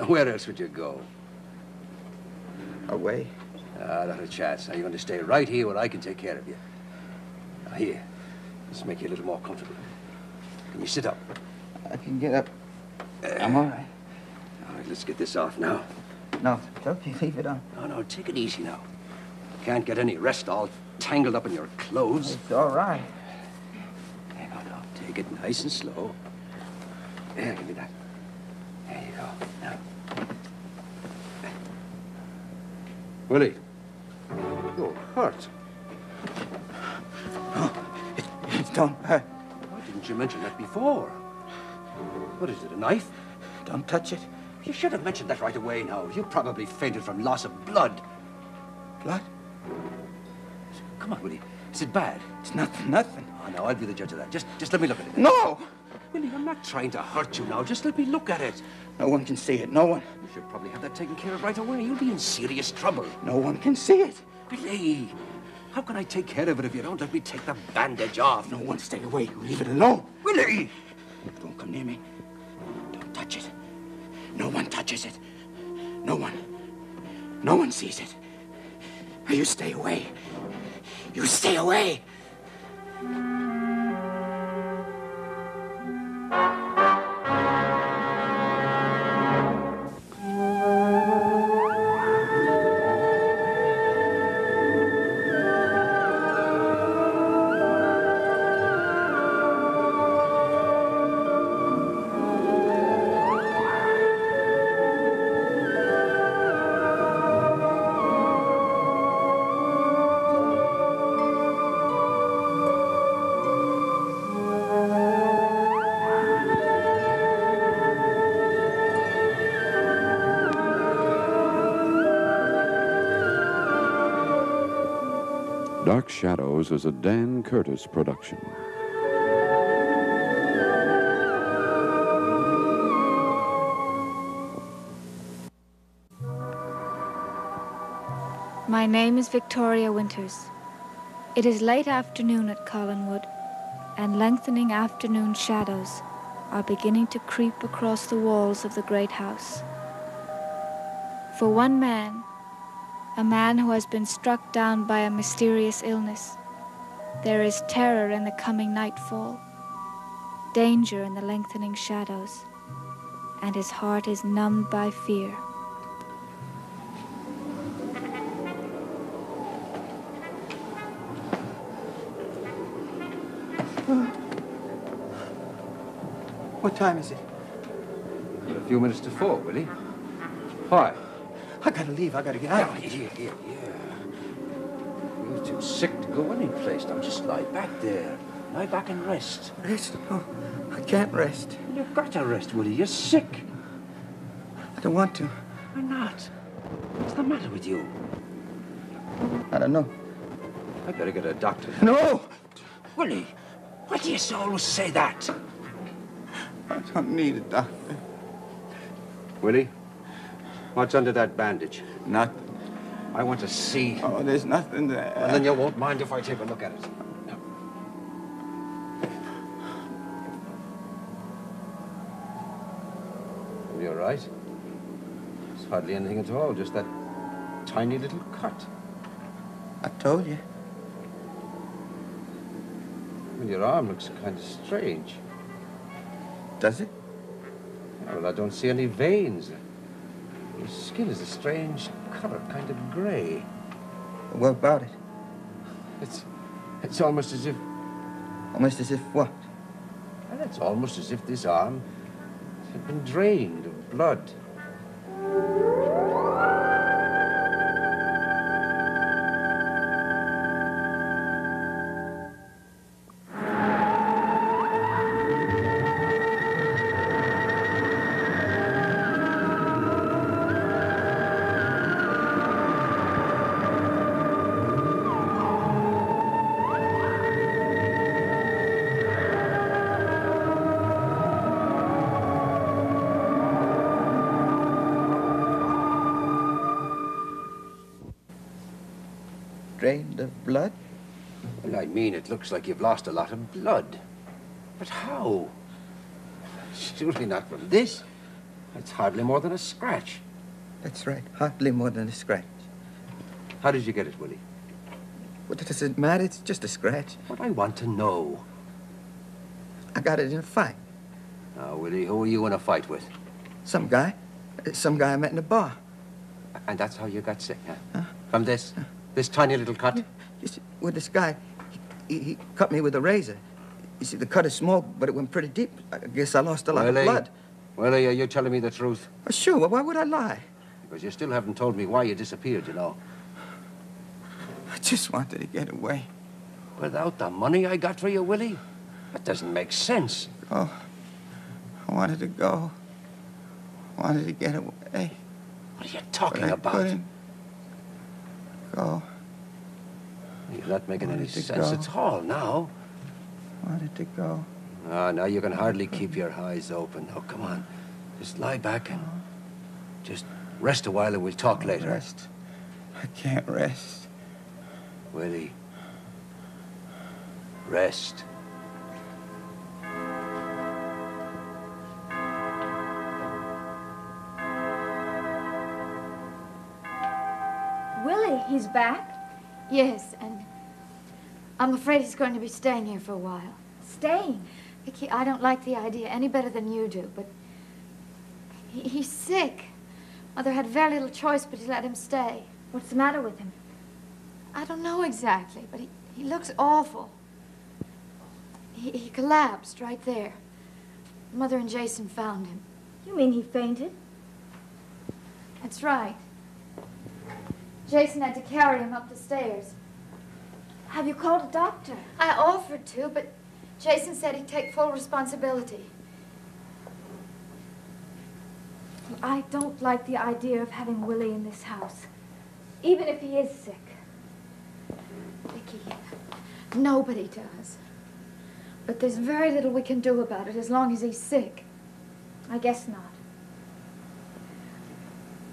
Speaker 4: Where else would you go?
Speaker 6: Away.
Speaker 4: Ah, not a chance. Now you're going to stay right here where I can take care of you. Now here, let's make you a little more comfortable. Can you sit up?
Speaker 6: I can get up. I'm all right.
Speaker 4: All right, let's get this off now.
Speaker 6: No, it's okay. Leave it on.
Speaker 4: No, no, take it easy now. Can't get any rest all tangled up in your clothes.
Speaker 6: It's all right.
Speaker 4: Hang on now. Take it nice and slow. There, give me that. There you go. Now. Willie, you're hurt.
Speaker 6: It don't hurt.
Speaker 4: Didn't you mention that before? What is it, a knife?
Speaker 6: Don't touch it.
Speaker 4: You should have mentioned that right away now. You probably fainted from loss of blood.
Speaker 6: Blood?
Speaker 4: Come on, Willie. Is it bad?
Speaker 6: It's nothing, nothing.
Speaker 4: Oh, no, I'll be the judge of that. Just, just let me look at it.
Speaker 6: No!
Speaker 4: Willie, I'm not trying to hurt you now. Just let me look at it.
Speaker 6: No one can see it. No one.
Speaker 4: You should probably have that taken care of right away. You'll be in serious trouble.
Speaker 6: No one can see it.
Speaker 4: Willie, how can I take care of it if you don't let me take the bandage off?
Speaker 6: No one stay away. Leave it alone.
Speaker 4: Willie!
Speaker 6: Don't come near me. Don't touch it. No one touches it. No one. No one sees it. You stay away. You stay away.
Speaker 7: Shadows is a Dan Curtis production.
Speaker 1: My name is Victoria Winters. It is late afternoon at Collinwood, and lengthening afternoon shadows are beginning to creep across the walls of the great house. For one man, a man who has been struck down by a mysterious illness, there is terror in the coming nightfall, danger in the lengthening shadows, and his heart is numbed by fear.
Speaker 6: What time is it?
Speaker 4: A few minutes to four, Willie. Why?
Speaker 6: I gotta leave. I gotta get out.
Speaker 4: Yeah, yeah, yeah, yeah. You're too sick to go any place. Now just lie back there. Lie back and rest.
Speaker 6: Rest? Oh, I can't rest.
Speaker 4: You've got to rest, Willie. You're sick.
Speaker 6: I don't want to.
Speaker 4: Why not? What's the matter with you?
Speaker 6: I don't know.
Speaker 4: I better get a doctor.
Speaker 6: No!
Speaker 4: Willie, why do you always say that?
Speaker 6: I don't need a doctor.
Speaker 4: Willie, what's under that bandage?
Speaker 6: Nothing.
Speaker 4: I want to see.
Speaker 6: Oh, there's nothing there.
Speaker 4: Well, then you won't mind if I take a look at it. You're right. It's hardly anything at all, just that tiny little cut.
Speaker 6: I told you.
Speaker 4: Well, your arm looks kind of strange.
Speaker 6: Does it?
Speaker 4: Well, I don't see any veins. Your skin is a strange color, kind of gray.
Speaker 6: What about it?
Speaker 4: It's, it's almost as if,
Speaker 6: Almost as if what?
Speaker 4: and it's almost as if this arm had been drained of blood. Looks like you've lost a lot of blood. But how? Surely not from this. It's hardly more than a scratch.
Speaker 6: That's right. Hardly more than a scratch.
Speaker 4: How did you get it, Willie?
Speaker 6: What does it matter? It's just a scratch.
Speaker 4: What I want to know.
Speaker 6: I got it in a fight.
Speaker 4: Now, Willie, who are you in a fight with?
Speaker 6: Some guy. uh, Some guy I met in a bar.
Speaker 4: And that's how you got sick, huh? From this? This tiny little cut?
Speaker 6: You see, well, this guy, he, he cut me with a razor. You see, the cut is small, but it went pretty deep. I guess I lost a lot
Speaker 4: Willie,
Speaker 6: of blood.
Speaker 4: Willie, are you telling me the truth?
Speaker 6: Oh, sure, well, why would I lie?
Speaker 4: Because you still haven't told me why you disappeared, you know.
Speaker 6: I just wanted to get away.
Speaker 4: Without the money I got for you, Willie? That doesn't make sense.
Speaker 6: Oh, I wanted to go. I wanted to get away.
Speaker 4: What are you talking about?
Speaker 6: go.
Speaker 4: You're not making any
Speaker 6: Wanted to
Speaker 4: sense
Speaker 6: go.
Speaker 4: at all now.
Speaker 6: Where did it go.
Speaker 4: Ah, now you can hardly keep your eyes open. Oh, come on. Just lie back and just rest a while and we'll talk later.
Speaker 6: Rest. I can't rest.
Speaker 4: Willie. Rest.
Speaker 1: Willie, he's back.
Speaker 9: Yes, and I'm afraid he's going to be staying here for a while.
Speaker 1: Staying.
Speaker 9: Vicky, I don't like the idea any better than you do, but he, he's sick. Mother had very little choice but to let him stay.
Speaker 1: What's the matter with him?
Speaker 9: I don't know exactly, but he, he looks awful. He, he collapsed right there. Mother and Jason found him.
Speaker 1: You mean he fainted?
Speaker 9: That's right. Jason had to carry him up the stairs.
Speaker 1: Have you called a doctor?
Speaker 9: I offered to, but Jason said he'd take full responsibility.
Speaker 1: I don't like the idea of having Willie in this house, even if he is sick.
Speaker 9: Vicky, nobody does. But there's very little we can do about it as long as he's sick.
Speaker 1: I guess not.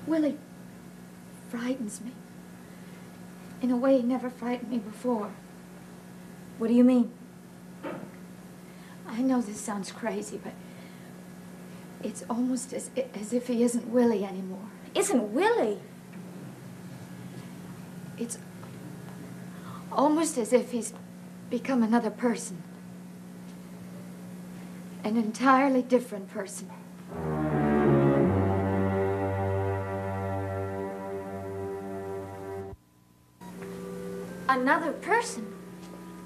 Speaker 9: Willie frightens me. In a way he never frightened me before.
Speaker 1: What do you mean?
Speaker 9: I know this sounds crazy, but it's almost as, as if he isn't Willie anymore.
Speaker 1: Isn't Willie?
Speaker 9: It's almost as if he's become another person. An entirely different person.
Speaker 1: Another person?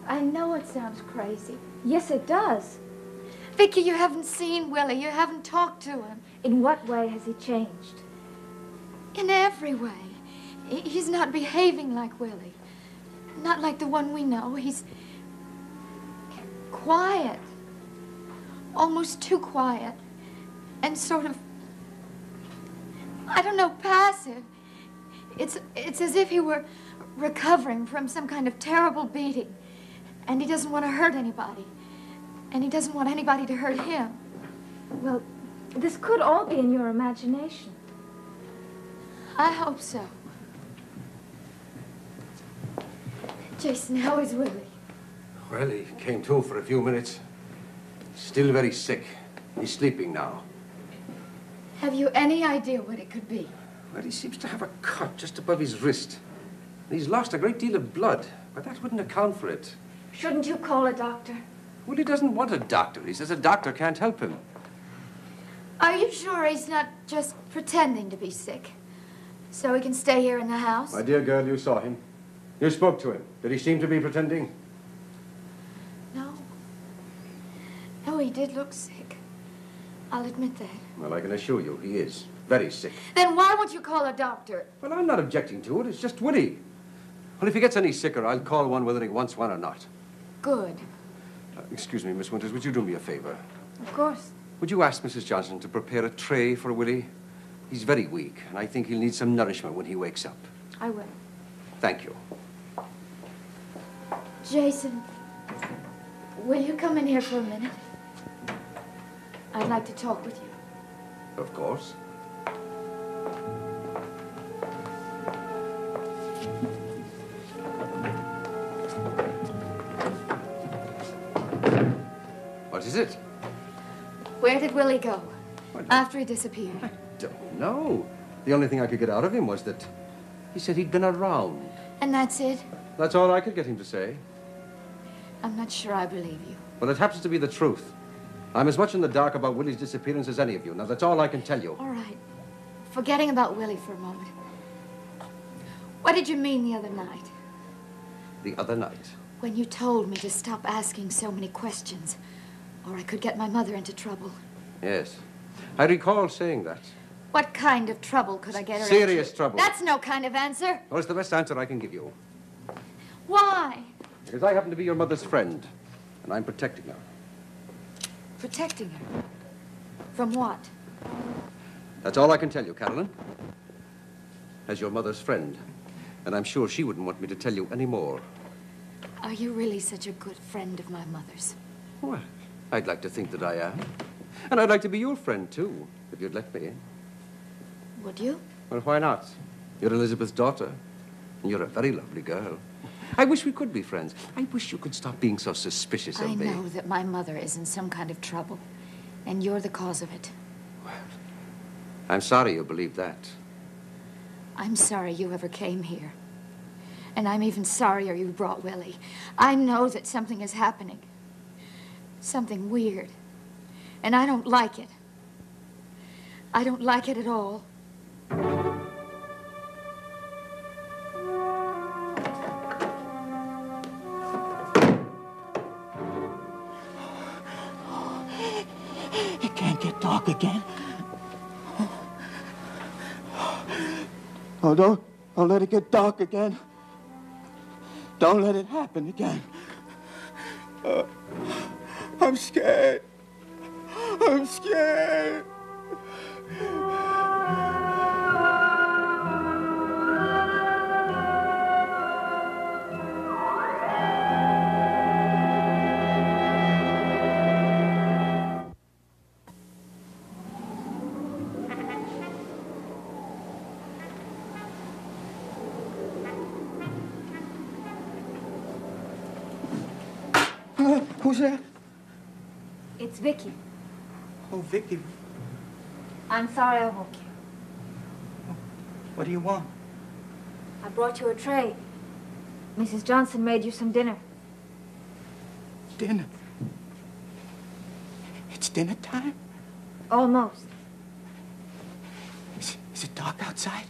Speaker 9: I know it sounds crazy.
Speaker 1: Yes, it does.
Speaker 9: Vicky, you haven't seen Willie. You haven't talked to him.
Speaker 1: In what way has he changed?
Speaker 9: In every way. He's not behaving like Willie. Not like the one we know. He's quiet. Almost too quiet. And sort of, I don't know, passive. It's, it's as if he were recovering from some kind of terrible beating. And he doesn't want to hurt anybody. And he doesn't want anybody to hurt him.
Speaker 1: Well, this could all be in your imagination.
Speaker 9: I hope so. Jason, how is Willie?
Speaker 4: Well, he came to for a few minutes. Still very sick. He's sleeping now.
Speaker 9: Have you any idea what it could be?
Speaker 4: Well, he seems to have a cut just above his wrist. He's lost a great deal of blood, but that wouldn't account for it.
Speaker 1: Shouldn't you call a doctor?
Speaker 4: Well, he doesn't want a doctor. He says a doctor can't help him.
Speaker 9: Are you sure he's not just pretending to be sick? So he can stay here in the house?
Speaker 4: My dear girl, you saw him. You spoke to him. Did he seem to be pretending?
Speaker 9: No. No, he did look sick. I'll admit that.
Speaker 4: Well, I can assure you, he is. Very sick.
Speaker 9: Then why won't you call a doctor?
Speaker 4: Well, I'm not objecting to it. It's just Willie. Well, if he gets any sicker, I'll call one whether he wants one or not.
Speaker 9: Good.
Speaker 4: Uh, excuse me, Miss Winters, would you do me a favor?
Speaker 1: Of course.
Speaker 4: Would you ask Mrs. Johnson to prepare a tray for Willie? He's very weak, and I think he'll need some nourishment when he wakes up.
Speaker 1: I will.
Speaker 4: Thank you.
Speaker 9: Jason, will you come in here for a minute? I'd like to talk with you.
Speaker 4: Of course. Is it?
Speaker 9: Where did Willie go? After he disappeared.
Speaker 4: I don't know. The only thing I could get out of him was that he said he'd been around.
Speaker 9: And that's it?
Speaker 4: That's all I could get him to say.
Speaker 9: I'm not sure I believe you.
Speaker 4: Well, it happens to be the truth. I'm as much in the dark about Willie's disappearance as any of you. Now, that's all I can tell you.
Speaker 9: All right. Forgetting about Willie for a moment. What did you mean the other night?
Speaker 4: The other night.
Speaker 9: When you told me to stop asking so many questions, or I could get my mother into trouble.
Speaker 4: Yes. I recall saying that.
Speaker 9: What kind of trouble could I get her
Speaker 4: Serious
Speaker 9: into?
Speaker 4: Serious trouble.
Speaker 9: That's no kind of answer.
Speaker 4: Well, it's the best answer I can give you.
Speaker 9: Why?
Speaker 4: Because I happen to be your mother's friend, and I'm protecting her.
Speaker 9: Protecting her. From what?
Speaker 4: That's all I can tell you, Carolyn. As your mother's friend. And I'm sure she wouldn't want me to tell you any more.
Speaker 9: Are you really such a good friend of my mother's?
Speaker 4: Well, I'd like to think that I am. And I'd like to be your friend, too, if you'd let me. In.
Speaker 9: Would you?
Speaker 4: Well, why not? You're Elizabeth's daughter, and you're a very lovely girl. I wish we could be friends. I wish you could stop being so suspicious of
Speaker 9: I
Speaker 4: me.
Speaker 9: I know that my mother is in some kind of trouble, and you're the cause of it.
Speaker 4: Well, I'm sorry you believe that.
Speaker 9: I'm sorry you ever came here. And I'm even sorrier you brought Willie. I know that something is happening. Something weird. And I don't like it. I don't like it at all.
Speaker 6: It can't get dark again. Oh, don't, don't let it get dark again. Don't let it happen again. Uh, I'm scared. I'm scared. Who's that?
Speaker 1: It's Vicky.
Speaker 6: Oh, Vicky.
Speaker 1: I'm sorry I woke you.
Speaker 6: What do you want?
Speaker 1: I brought you a tray. Mrs. Johnson made you some dinner.
Speaker 6: Dinner. It's dinner time?
Speaker 1: Almost.
Speaker 6: Is, is it dark outside?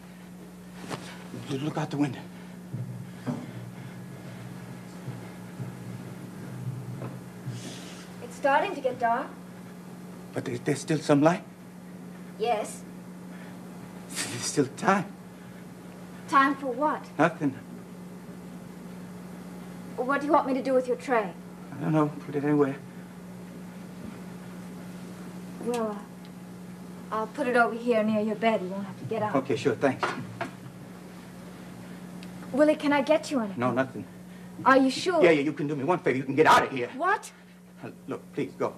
Speaker 6: Look out the window.
Speaker 1: Starting to get dark.
Speaker 6: But is there, there's still some light.
Speaker 1: Yes.
Speaker 6: There's still time.
Speaker 1: Time for what?
Speaker 6: Nothing.
Speaker 1: What do you want me to do with your tray?
Speaker 6: I don't know. Put it anywhere.
Speaker 1: Well, uh, I'll put it over here near your bed. You won't have to get out.
Speaker 6: Okay, sure. Thanks.
Speaker 1: Willie, can I get you anything?
Speaker 6: No, nothing.
Speaker 1: Are you sure?
Speaker 6: Yeah, yeah. You can do me one favor. You can get out of here.
Speaker 1: What?
Speaker 6: Look, please go.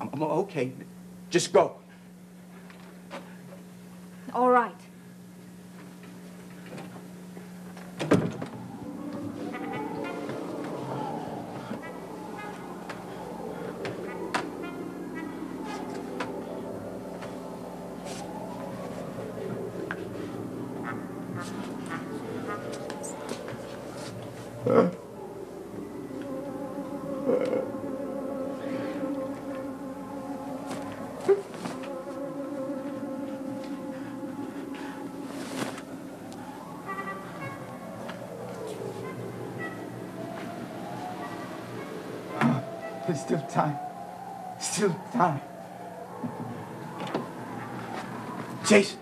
Speaker 6: I'm, I'm okay. Just go.
Speaker 1: All right.
Speaker 6: There's still time. Still time. Jason.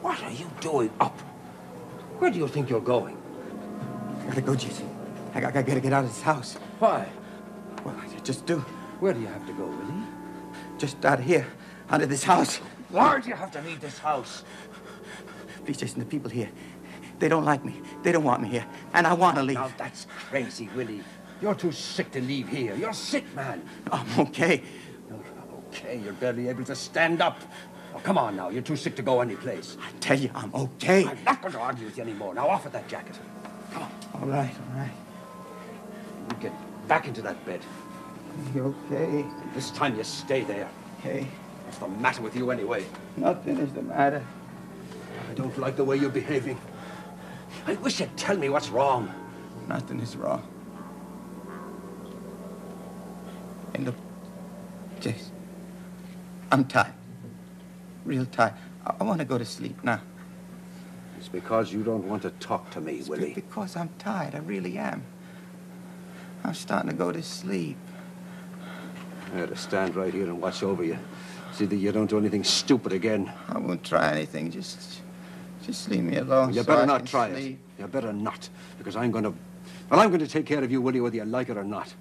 Speaker 4: What are you doing up? Where do you think you're going?
Speaker 6: I gotta go, Jason. I, got- I gotta get out of this house.
Speaker 4: Why?
Speaker 6: Well, I just do.
Speaker 4: Where do you have to go, Willie?
Speaker 6: Just out of here. Out of this house.
Speaker 4: Why do you have to leave this house?
Speaker 6: Please, Jason, the people here, they don't like me. They don't want me here. And I want to leave.
Speaker 4: Now, that's crazy, Willie. You're too sick to leave here. You're sick, man.
Speaker 6: I'm okay.
Speaker 4: You're okay. You're barely able to stand up. Oh, come on now. You're too sick to go anyplace.
Speaker 6: I tell you, I'm okay.
Speaker 4: I'm not going to argue with you anymore. Now, off with that jacket. Come on.
Speaker 6: All right, all right.
Speaker 4: You get back into that bed.
Speaker 6: You okay?
Speaker 4: This time you stay there.
Speaker 6: Okay.
Speaker 4: What's the matter with you anyway?
Speaker 6: Nothing is the matter.
Speaker 4: I don't like the way you're behaving. I wish you'd tell me what's wrong.
Speaker 6: Nothing is wrong. And look, Jason, I'm tired. Real tired. I, I want to go to sleep now.
Speaker 4: It's because you don't want to talk to me,
Speaker 6: It's
Speaker 4: Willie.
Speaker 6: because I'm tired. I really am. I'm starting to go to sleep.
Speaker 4: I had to stand right here and watch over you. See that you don't do anything stupid again.
Speaker 6: I won't try anything. Just, just leave me alone.
Speaker 4: You
Speaker 6: so
Speaker 4: better
Speaker 6: I
Speaker 4: not try
Speaker 6: sleep.
Speaker 4: it. You better not, because I'm going to... Well, I'm going to take care of you, Willie, whether you like it or not.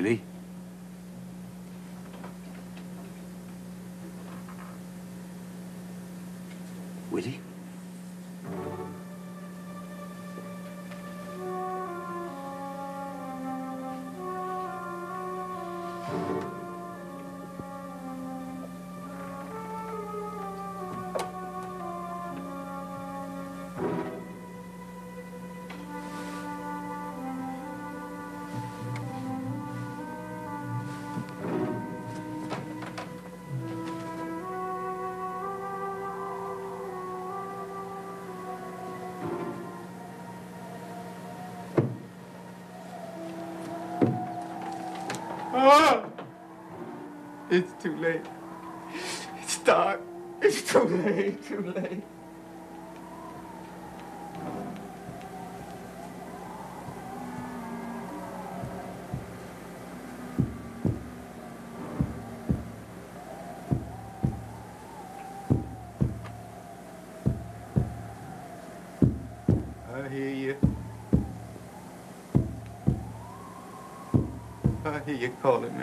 Speaker 4: Willie?
Speaker 6: Ah! It's too late. It's dark. It's too late. Too late. I hear you. I it,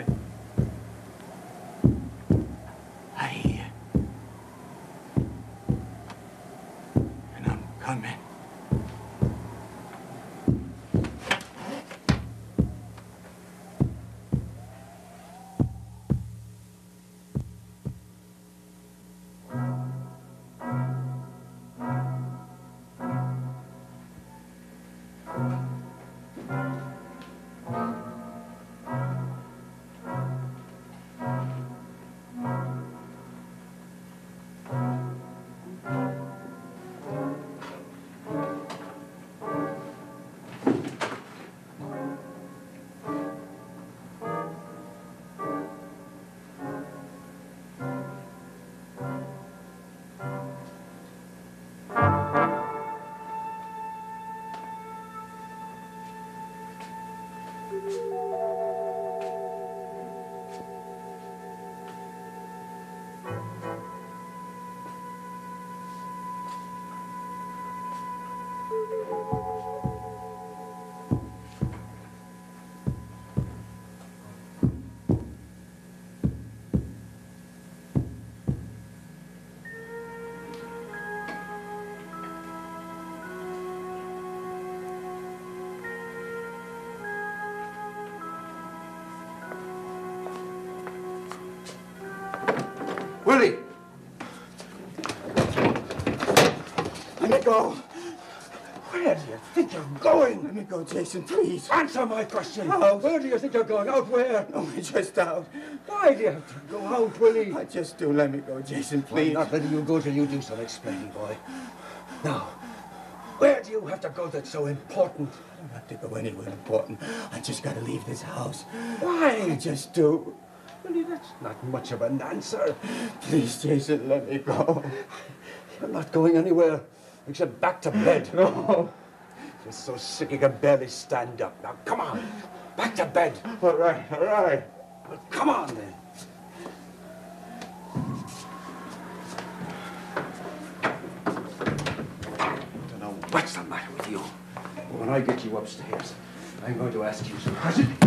Speaker 6: go. Where do you think you're going? Let me go, Jason, please.
Speaker 4: Answer my question!
Speaker 6: Out.
Speaker 4: Where do you think you're going? Out where?
Speaker 6: No, just out.
Speaker 4: Why do you have to go out, Willie?
Speaker 6: I just do let me go, Jason,
Speaker 4: I'm
Speaker 6: please.
Speaker 4: not letting you go till you do some explaining, boy. Now, where do you have to go that's so important?
Speaker 6: I don't have to go anywhere important. I just gotta leave this house.
Speaker 4: Why?
Speaker 6: I just do.
Speaker 4: Willie, that's not much of an answer.
Speaker 6: Please, Jason, let me go.
Speaker 4: You're not going anywhere except back to bed.
Speaker 6: No.
Speaker 4: You're so sick you can barely stand up. Now, come on. Back to bed.
Speaker 6: All right, all right.
Speaker 4: Well, come on, then. I don't know what's the matter with you. When I get you upstairs, I'm going to ask you some questions.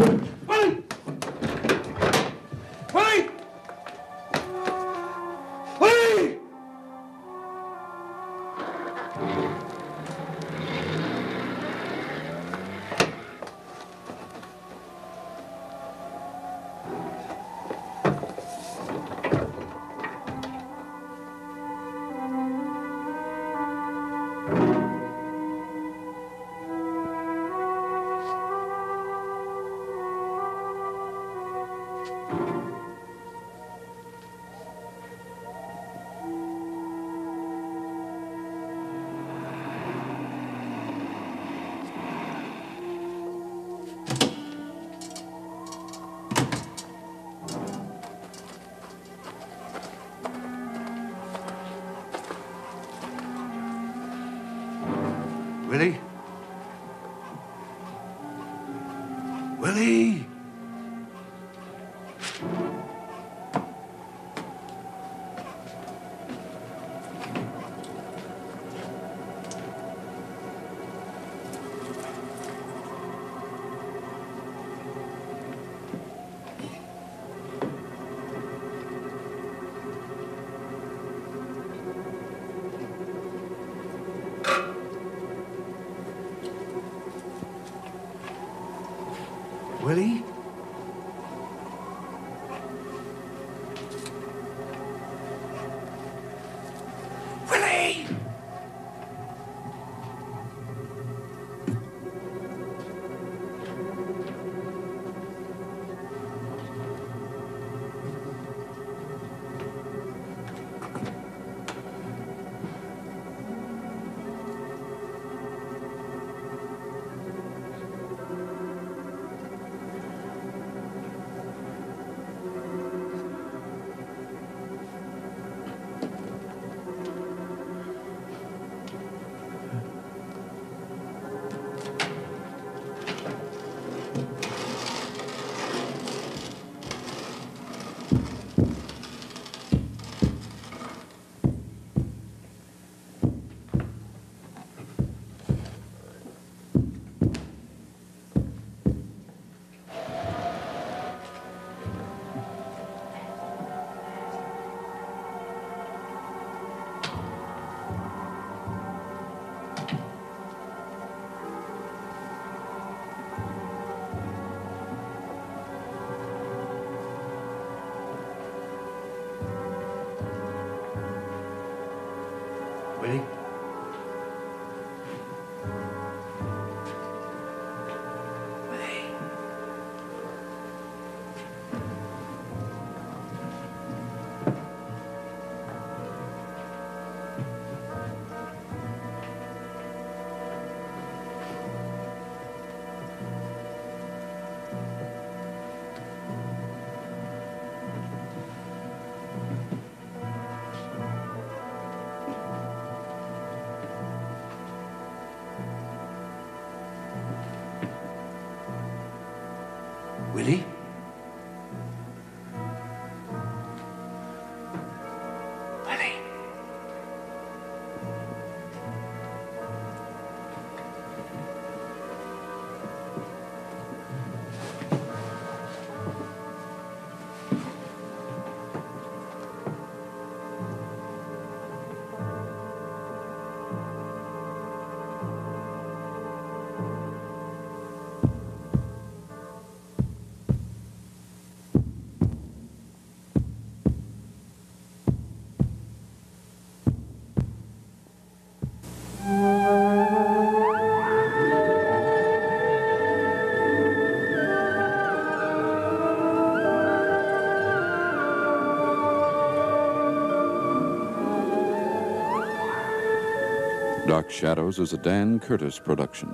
Speaker 7: Shadows is a Dan Curtis production.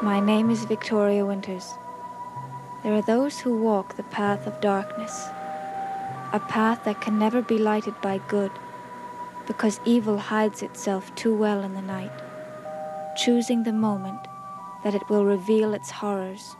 Speaker 1: My name is Victoria Winters. There are those who walk the path of darkness, a path that can never be lighted by good, because evil hides itself too well in the night, choosing the moment that it will reveal its horrors.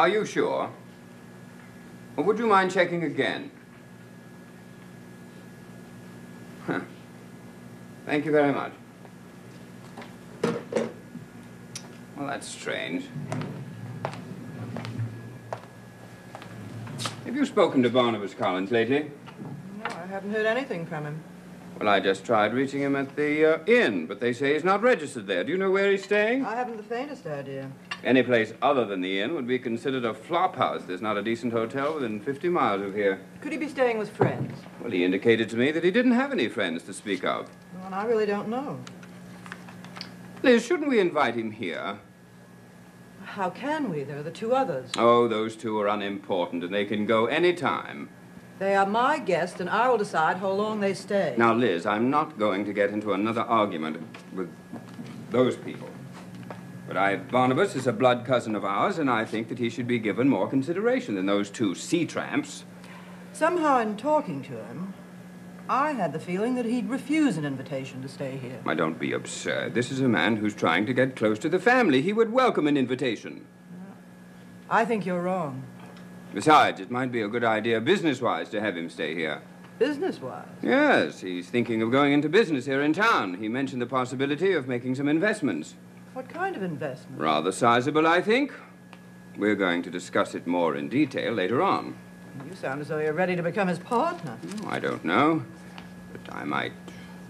Speaker 10: Are you sure? Or would you mind checking again? Huh. Thank you very much. Well, that's strange. Have you spoken to Barnabas Collins lately?
Speaker 8: No, I haven't heard anything from him.
Speaker 10: Well, I just tried reaching him at the uh, inn, but they say he's not registered there. Do you know where he's staying?
Speaker 8: I haven't the faintest idea.
Speaker 10: Any place other than the inn would be considered a flop house. There's not a decent hotel within 50 miles of here.
Speaker 8: Could he be staying with friends?
Speaker 10: Well, he indicated to me that he didn't have any friends to speak of.
Speaker 8: Well, I really don't know.
Speaker 10: Liz, shouldn't we invite him here?
Speaker 8: How can we? There are the two others.
Speaker 10: Oh, those two are unimportant, and they can go any time.
Speaker 8: They are my guests, and I will decide how long they stay.
Speaker 10: Now, Liz, I'm not going to get into another argument with those people. But I, Barnabas is a blood cousin of ours, and I think that he should be given more consideration than those two sea tramps.
Speaker 8: Somehow, in talking to him, I had the feeling that he'd refuse an invitation to stay here.
Speaker 10: Why, don't be absurd. This is a man who's trying to get close to the family. He would welcome an invitation.
Speaker 8: Uh, I think you're wrong.
Speaker 10: Besides, it might be a good idea business-wise to have him stay here.
Speaker 8: Business-wise?
Speaker 10: Yes, he's thinking of going into business here in town. He mentioned the possibility of making some investments.
Speaker 8: What kind of investment?
Speaker 10: Rather sizable, I think. We're going to discuss it more in detail later on.
Speaker 8: You sound as though you're ready to become his partner.
Speaker 10: Oh, I don't know, but I might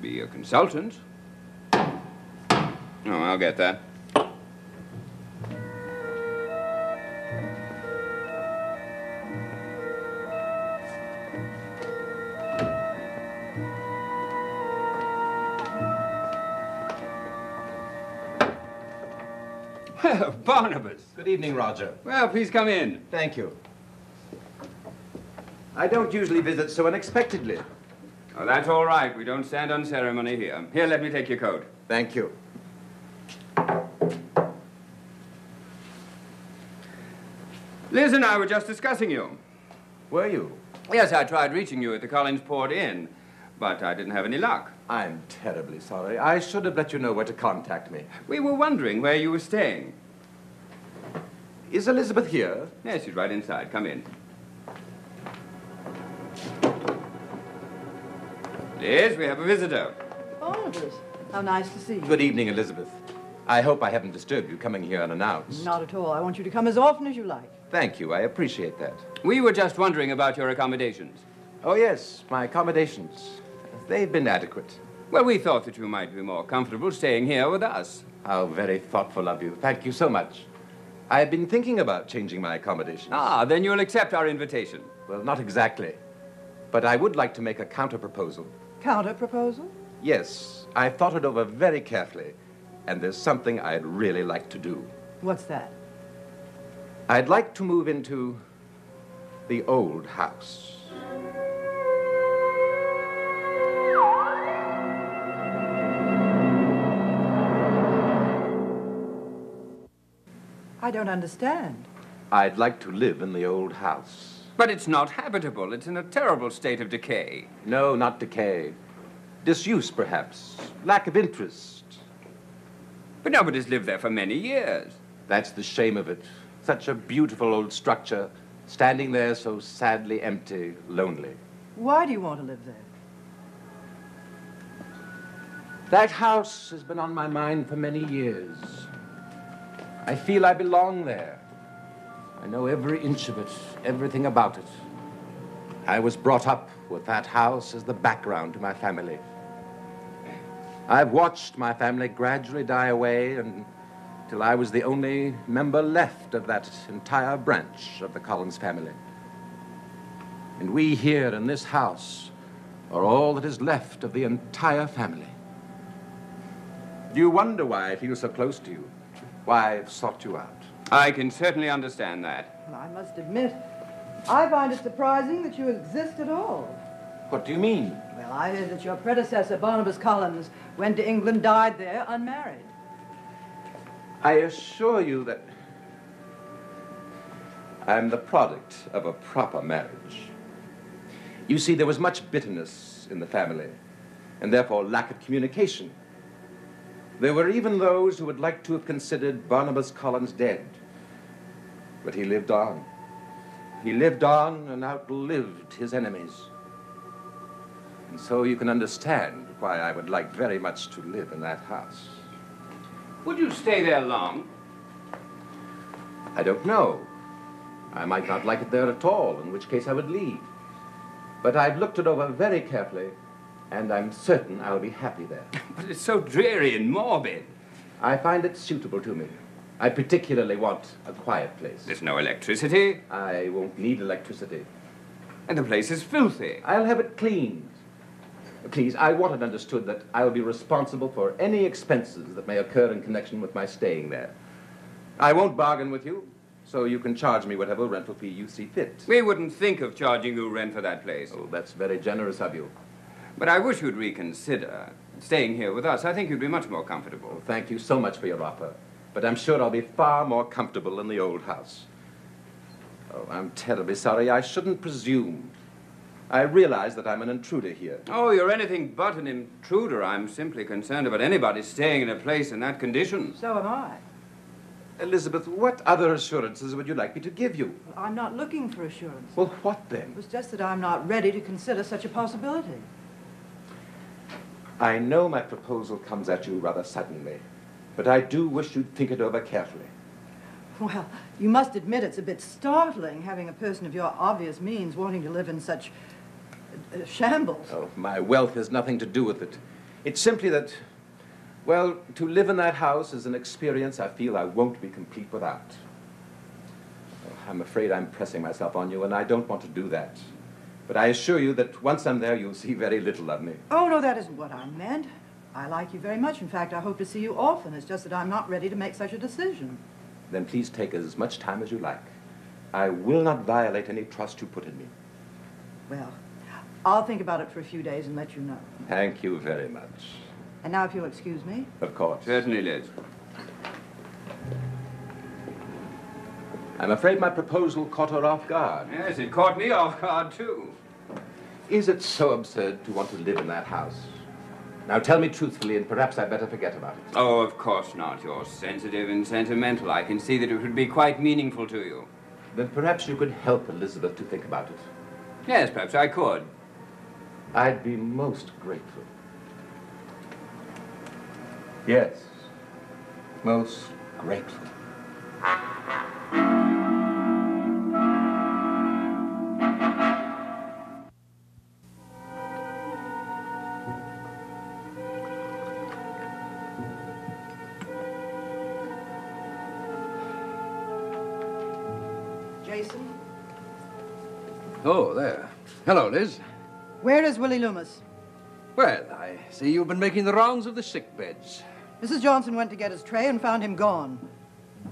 Speaker 10: be a consultant. Oh, I'll get that. Barnabas.
Speaker 2: Good evening, Roger.
Speaker 10: Well, please come in.
Speaker 2: Thank you. I don't usually visit so unexpectedly.
Speaker 10: Oh, that's all right. We don't stand on ceremony here. Here, let me take your coat.
Speaker 2: Thank you.
Speaker 10: Liz and I were just discussing you.
Speaker 2: Were you?
Speaker 10: Yes, I tried reaching you at the Collinsport Inn, but I didn't have any luck.
Speaker 2: I'm terribly sorry. I should have let you know where to contact me.
Speaker 10: We were wondering where you were staying.
Speaker 2: Is Elizabeth here?
Speaker 10: Yes, she's right inside. Come in. Liz, we have a visitor.
Speaker 8: Oh, Barnabas, how nice to see you.
Speaker 2: Good evening, Elizabeth. I hope I haven't disturbed you coming here unannounced.
Speaker 8: Not at all. I want you to come as often as you like.
Speaker 2: Thank you. I appreciate that.
Speaker 10: We were just wondering about your accommodations.
Speaker 2: Oh, yes, my accommodations. They've been adequate.
Speaker 10: Well, we thought that you might be more comfortable staying here with us.
Speaker 2: How very thoughtful of you. Thank you so much. I have been thinking about changing my accommodations.
Speaker 10: Ah, then you'll accept our invitation.
Speaker 2: Well, not exactly. But I would like to make a counter proposal.
Speaker 8: Counter proposal?
Speaker 2: Yes, I've thought it over very carefully, and there's something I'd really like to do.
Speaker 8: What's that?
Speaker 2: I'd like to move into the old house.
Speaker 8: I don't understand.
Speaker 2: I'd like to live in the old house.
Speaker 10: But it's not habitable. It's in a terrible state of decay.
Speaker 2: No, not decay. Disuse, perhaps. Lack of interest.
Speaker 10: But nobody's lived there for many years.
Speaker 2: That's the shame of it. Such a beautiful old structure, standing there so sadly empty, lonely.
Speaker 8: Why do you want to live there?
Speaker 2: That house has been on my mind for many years. I feel I belong there. I know every inch of it, everything about it. I was brought up with that house as the background to my family. I've watched my family gradually die away until I was the only member left of that entire branch of the Collins family. And we here in this house are all that is left of the entire family. You wonder why I feel so close to you? Why I've sought you out?
Speaker 10: I can certainly understand that.
Speaker 8: I must admit, I find it surprising that you exist at all.
Speaker 2: What do you mean?
Speaker 8: Well, I hear that your predecessor, Barnabas Collins, went to England, died there, unmarried.
Speaker 2: I assure you that I'm the product of a proper marriage. You see, there was much bitterness in the family, and therefore lack of communication. There were even those who would like to have considered Barnabas Collins dead. But he lived on. He lived on and outlived his enemies. And so you can understand why I would like very much to live in that house.
Speaker 10: Would you stay there long?
Speaker 2: I don't know. I might not like it there at all, in which case I would leave. But I've looked it over very carefully, and I'm certain I'll be happy there.
Speaker 10: But it's so dreary and morbid.
Speaker 2: I find it suitable to me. I particularly want a quiet place.
Speaker 10: There's no electricity.
Speaker 2: I won't need electricity.
Speaker 10: And the place is filthy.
Speaker 2: I'll have it cleaned. Please, I want it understood that I'll be responsible for any expenses that may occur in connection with my staying there. I won't bargain with you, so you can charge me whatever rental fee you see fit.
Speaker 10: We wouldn't think of charging you rent for that place.
Speaker 2: Oh, that's very generous of you.
Speaker 10: But I wish you'd reconsider staying here with us. I think you'd be much more comfortable.
Speaker 2: Oh, thank you so much for your offer. But I'm sure I'll be far more comfortable in the old house. Oh, I'm terribly sorry. I shouldn't presume. I realize that I'm an intruder here.
Speaker 10: Oh, you're anything but an intruder. I'm simply concerned about anybody staying in a place in that condition.
Speaker 8: So am I.
Speaker 2: Elizabeth, what other assurances would you like me to give you?
Speaker 8: Well, I'm not looking for assurance.
Speaker 2: Well, what then?
Speaker 8: It was just that I'm not ready to consider such a possibility.
Speaker 2: I know my proposal comes at you rather suddenly, but I do wish you'd think it over carefully.
Speaker 8: Well, you must admit it's a bit startling having a person of your obvious means wanting to live in such uh, shambles.
Speaker 2: Oh, my wealth has nothing to do with it. It's simply that, well, to live in that house is an experience I feel I won't be complete without. Oh, I'm afraid I'm pressing myself on you, and I don't want to do that. But I assure you that once I'm there, you'll see very little of me.
Speaker 8: Oh, no, that isn't what I meant. I like you very much. In fact, I hope to see you often. It's just that I'm not ready to make such a decision.
Speaker 2: Then please take as much time as you like. I will not violate any trust you put in me.
Speaker 8: Well, I'll think about it for a few days and let you know.
Speaker 2: Thank you very much.
Speaker 8: And now, if you'll excuse me.
Speaker 2: Of course.
Speaker 10: Certainly, Liz.
Speaker 2: I'm afraid my proposal caught her off guard.
Speaker 10: Yes, it caught me off guard, too.
Speaker 2: Is it so absurd to want to live in that house? Now tell me truthfully, and perhaps I'd better forget about it.
Speaker 10: Oh, of course not. You're sensitive and sentimental. I can see that it would be quite meaningful to you.
Speaker 2: Then perhaps you could help Elizabeth to think about it.
Speaker 10: Yes, perhaps I could.
Speaker 2: I'd be most grateful. Yes, most grateful.
Speaker 4: Liz.
Speaker 8: where is Willie Loomis?
Speaker 4: Well, I see you've been making the rounds of the sick beds.
Speaker 8: Mrs. Johnson went to get his tray and found him gone.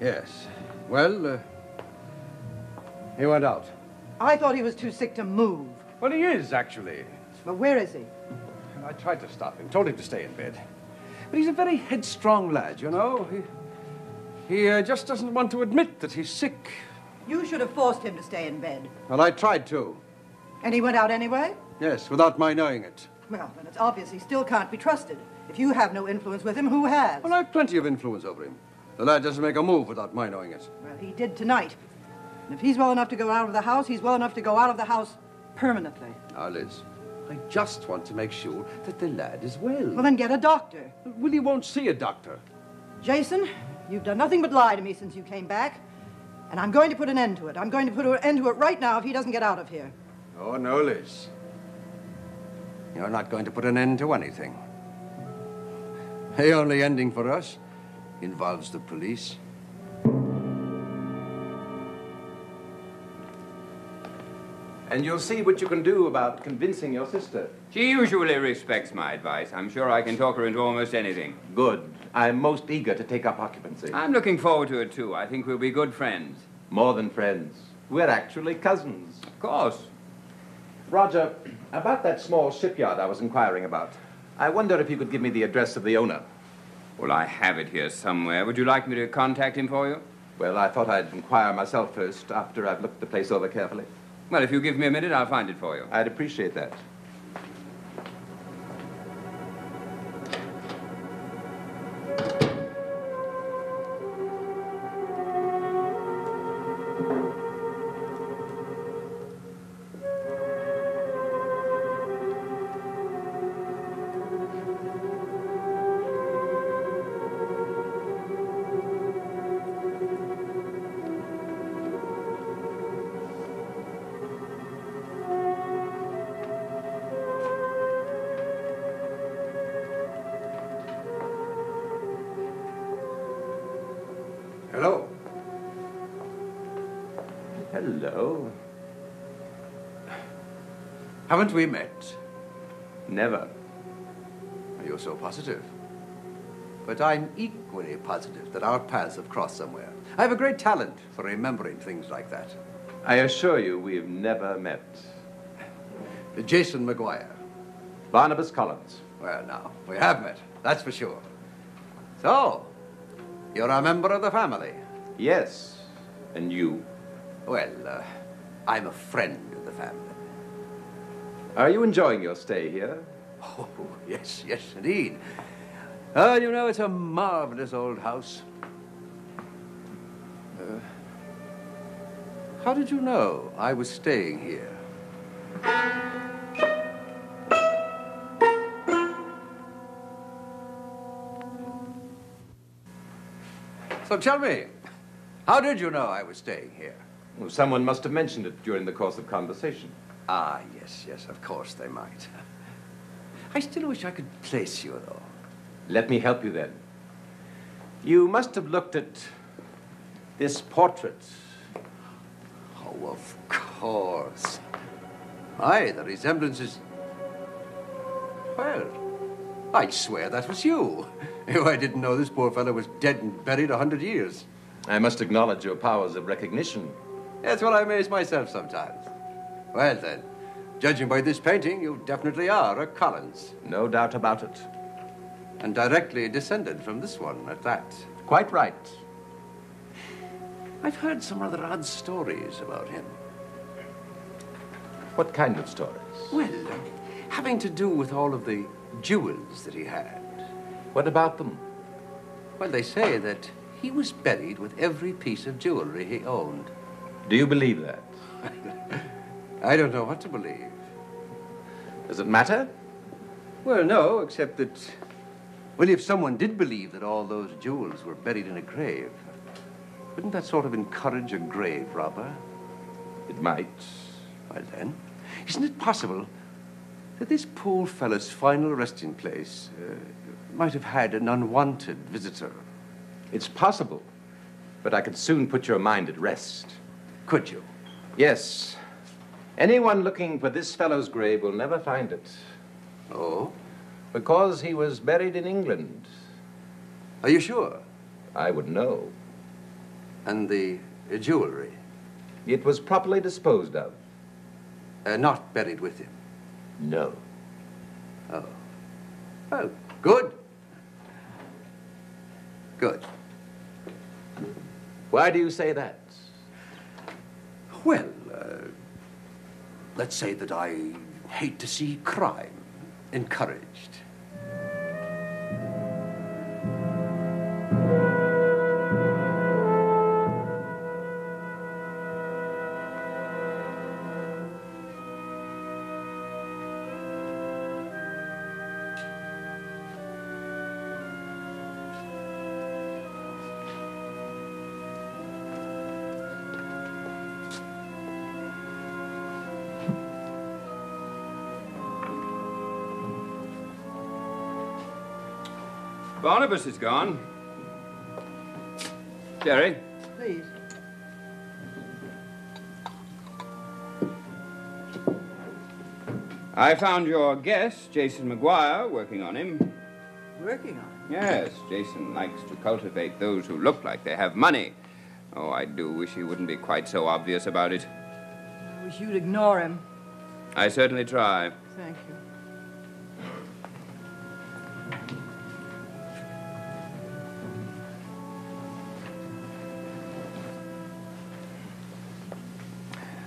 Speaker 4: Yes. Well, uh, he went out.
Speaker 8: I thought he was too sick to move.
Speaker 4: Well, he is, actually.
Speaker 8: But where is he?
Speaker 4: I tried to stop him, told him to stay in bed. But he's a very headstrong lad, you know. He, he uh, just doesn't want to admit that he's sick.
Speaker 8: You should have forced him to stay in bed.
Speaker 4: Well, I tried to.
Speaker 8: And he went out anyway?
Speaker 4: Yes, without my knowing it.
Speaker 8: Well, then it's obvious he still can't be trusted. If you have no influence with him, who has?
Speaker 4: Well, I've plenty of influence over him. The lad doesn't make a move without my knowing it.
Speaker 8: Well, he did tonight. And if he's well enough to go out of the house, he's well enough to go out of the house permanently.
Speaker 4: Now, Liz, I just want to make sure that the lad is well.
Speaker 8: Well, then get a doctor.
Speaker 4: Willie won't see a doctor.
Speaker 8: Jason, you've done nothing but lie to me since you came back. And I'm going to put an end to it. I'm going to put an end to it right now if he doesn't get out of here.
Speaker 4: Oh, no, Liz. You're not going to put an end to anything. The only ending for us involves the police.
Speaker 2: And you'll see what you can do about convincing your sister.
Speaker 10: She usually respects my advice. I'm sure I can talk her into almost anything.
Speaker 2: Good. I'm most eager to take up occupancy.
Speaker 10: I'm looking forward to it, too. I think we'll be good friends.
Speaker 2: More than friends. We're actually cousins.
Speaker 10: Of course.
Speaker 2: Roger, about that small shipyard I was inquiring about, I wonder if you could give me the address of the owner.
Speaker 10: Well, I have it here somewhere. Would you like me to contact him for you?
Speaker 2: Well, I thought I'd inquire myself first, after I've looked the place over carefully.
Speaker 10: Well, if you give me a minute, I'll find it for you.
Speaker 2: I'd appreciate that.
Speaker 4: Haven't we met?
Speaker 2: Never.
Speaker 4: You're so positive. But I'm equally positive that our paths have crossed somewhere. I have a great talent for remembering things like that.
Speaker 2: I assure you we've never met.
Speaker 4: Jason McGuire.
Speaker 2: Barnabas Collins.
Speaker 4: Well, now, we have met, that's for sure. So, you're a member of the family?
Speaker 2: Yes. And you?
Speaker 4: Well, uh, I'm a friend of the family.
Speaker 2: Are you enjoying your stay here?
Speaker 4: Oh, yes, yes, indeed. Ah, you know, it's a marvelous old house. Uh, how did you know I was staying here? So tell me, how did you know I was staying here?
Speaker 2: Well, someone must have mentioned it during the course of conversation.
Speaker 4: Ah, yes, yes, of course they might. I still wish I could place you, though.
Speaker 2: Let me help you then. You must have looked at this portrait.
Speaker 4: Oh, of course. Aye, the resemblance is. Well, I'd swear that was you. If I didn't know this poor fellow was dead and buried a hundred years.
Speaker 2: I must acknowledge your powers of recognition.
Speaker 4: That's what I amaze myself sometimes. Well, then, judging by this painting, you definitely are a Collins.
Speaker 2: No doubt about it.
Speaker 4: And directly descended from this one at that.
Speaker 2: Quite right.
Speaker 4: I've heard some rather odd stories about him.
Speaker 2: What kind of stories?
Speaker 4: Well, having to do with all of the jewels that he had.
Speaker 2: What about them?
Speaker 4: Well, they say that he was buried with every piece of jewelry he owned.
Speaker 2: Do you believe that?
Speaker 4: I don't know what to believe.
Speaker 2: Does it matter?
Speaker 4: Well, no, except that. Well, if someone did believe that all those jewels were buried in a grave, wouldn't that sort of encourage a grave robber?
Speaker 2: It might.
Speaker 4: Well, then, isn't it possible that this poor fellow's final resting place uh, might have had an unwanted visitor?
Speaker 2: It's possible, but I could soon put your mind at rest.
Speaker 4: Could you?
Speaker 2: Yes. Anyone looking for this fellow's grave will never find it.
Speaker 4: Oh?
Speaker 2: Because he was buried in England.
Speaker 4: Are you sure?
Speaker 2: I would know.
Speaker 4: And the uh, jewelry?
Speaker 2: It was properly disposed of.
Speaker 4: Uh, not buried with him?
Speaker 2: No.
Speaker 4: Oh. Well, good. Good.
Speaker 2: Why do you say that?
Speaker 4: Well, uh, let's say that I hate to see crime encouraged.
Speaker 10: Barnabas is gone. Jerry.
Speaker 8: Please.
Speaker 10: I found your guest, Jason McGuire, working on him.
Speaker 8: Working on him?
Speaker 10: Yes, Jason likes to cultivate those who look like they have money. Oh, I do wish he wouldn't be quite so obvious about it.
Speaker 8: I wish you'd ignore him.
Speaker 10: I certainly try.
Speaker 8: Thank you.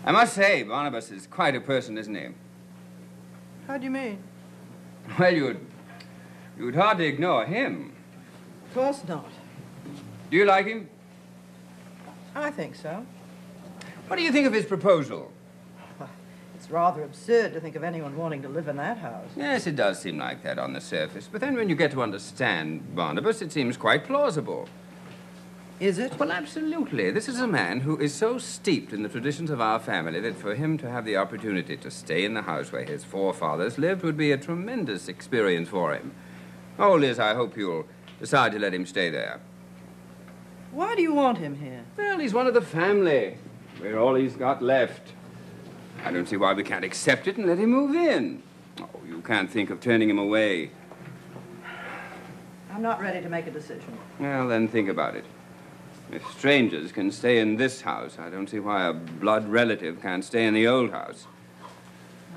Speaker 10: I must say, Barnabas is quite a person, isn't he?
Speaker 8: How do you mean?
Speaker 10: Well, you'd, you'd hardly ignore him.
Speaker 8: Of course not.
Speaker 10: Do you like him?
Speaker 8: I think so.
Speaker 10: What do you think of his proposal?
Speaker 8: It's rather absurd to think of anyone wanting to live in that house.
Speaker 10: Yes, it does seem like that on the surface. But then when you get to understand Barnabas, it seems quite plausible.
Speaker 8: Is it?
Speaker 10: Well, absolutely. This is a man who is so steeped in the traditions of our family that for him to have the opportunity to stay in the house where his forefathers lived would be a tremendous experience for him. Oh, Liz, I hope you'll decide to let him stay there.
Speaker 8: Why do you want him here?
Speaker 10: Well, he's one of the family. We're all he's got left. I don't see why we can't accept it and let him move in. Oh, you can't think of turning him away.
Speaker 8: I'm not ready to make a decision.
Speaker 10: Well, then think about it. If strangers can stay in this house, I don't see why a blood relative can't stay in the old house.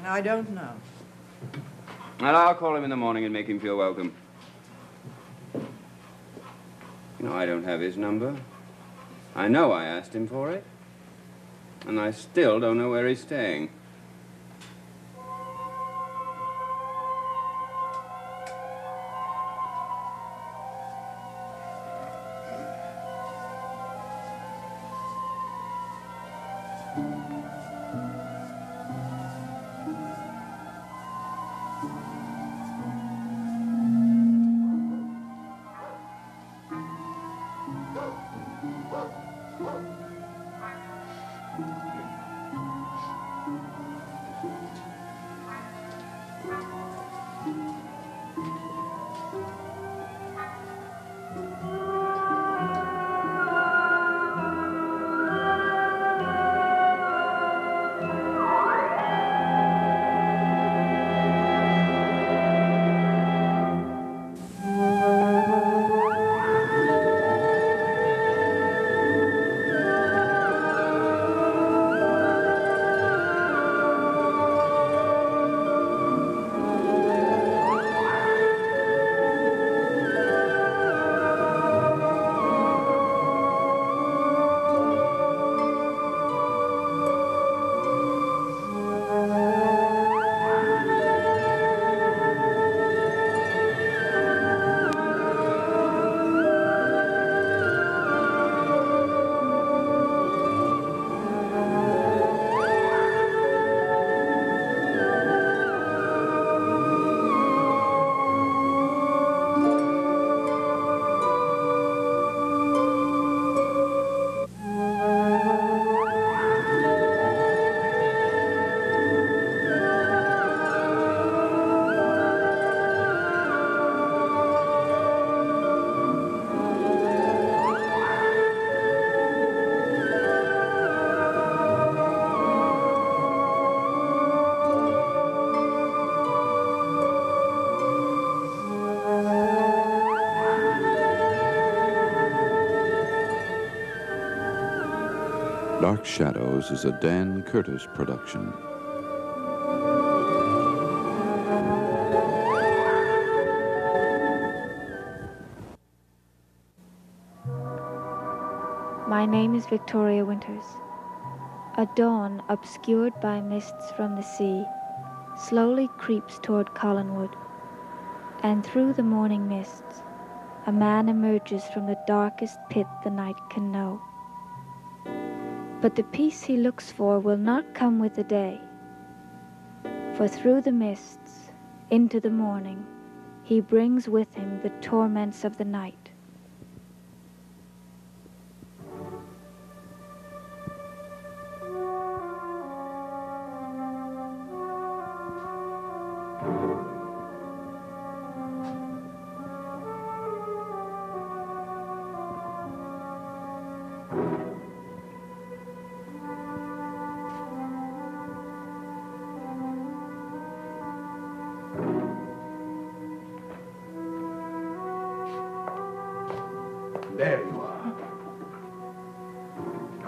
Speaker 8: I don't know.
Speaker 10: Well, I'll call him in the morning and make him feel welcome. You know, I don't have his number. I know I asked him for it. And I still don't know where he's staying.
Speaker 11: Shadows is a Dan Curtis production.
Speaker 1: My name is Victoria Winters. A dawn obscured by mists from the sea slowly creeps toward Collinwood, and through the morning mists, a man emerges from the darkest pit the night can know. But the peace he looks for will not come with the day, for through the mists, into the morning, he brings with him the torments of the night.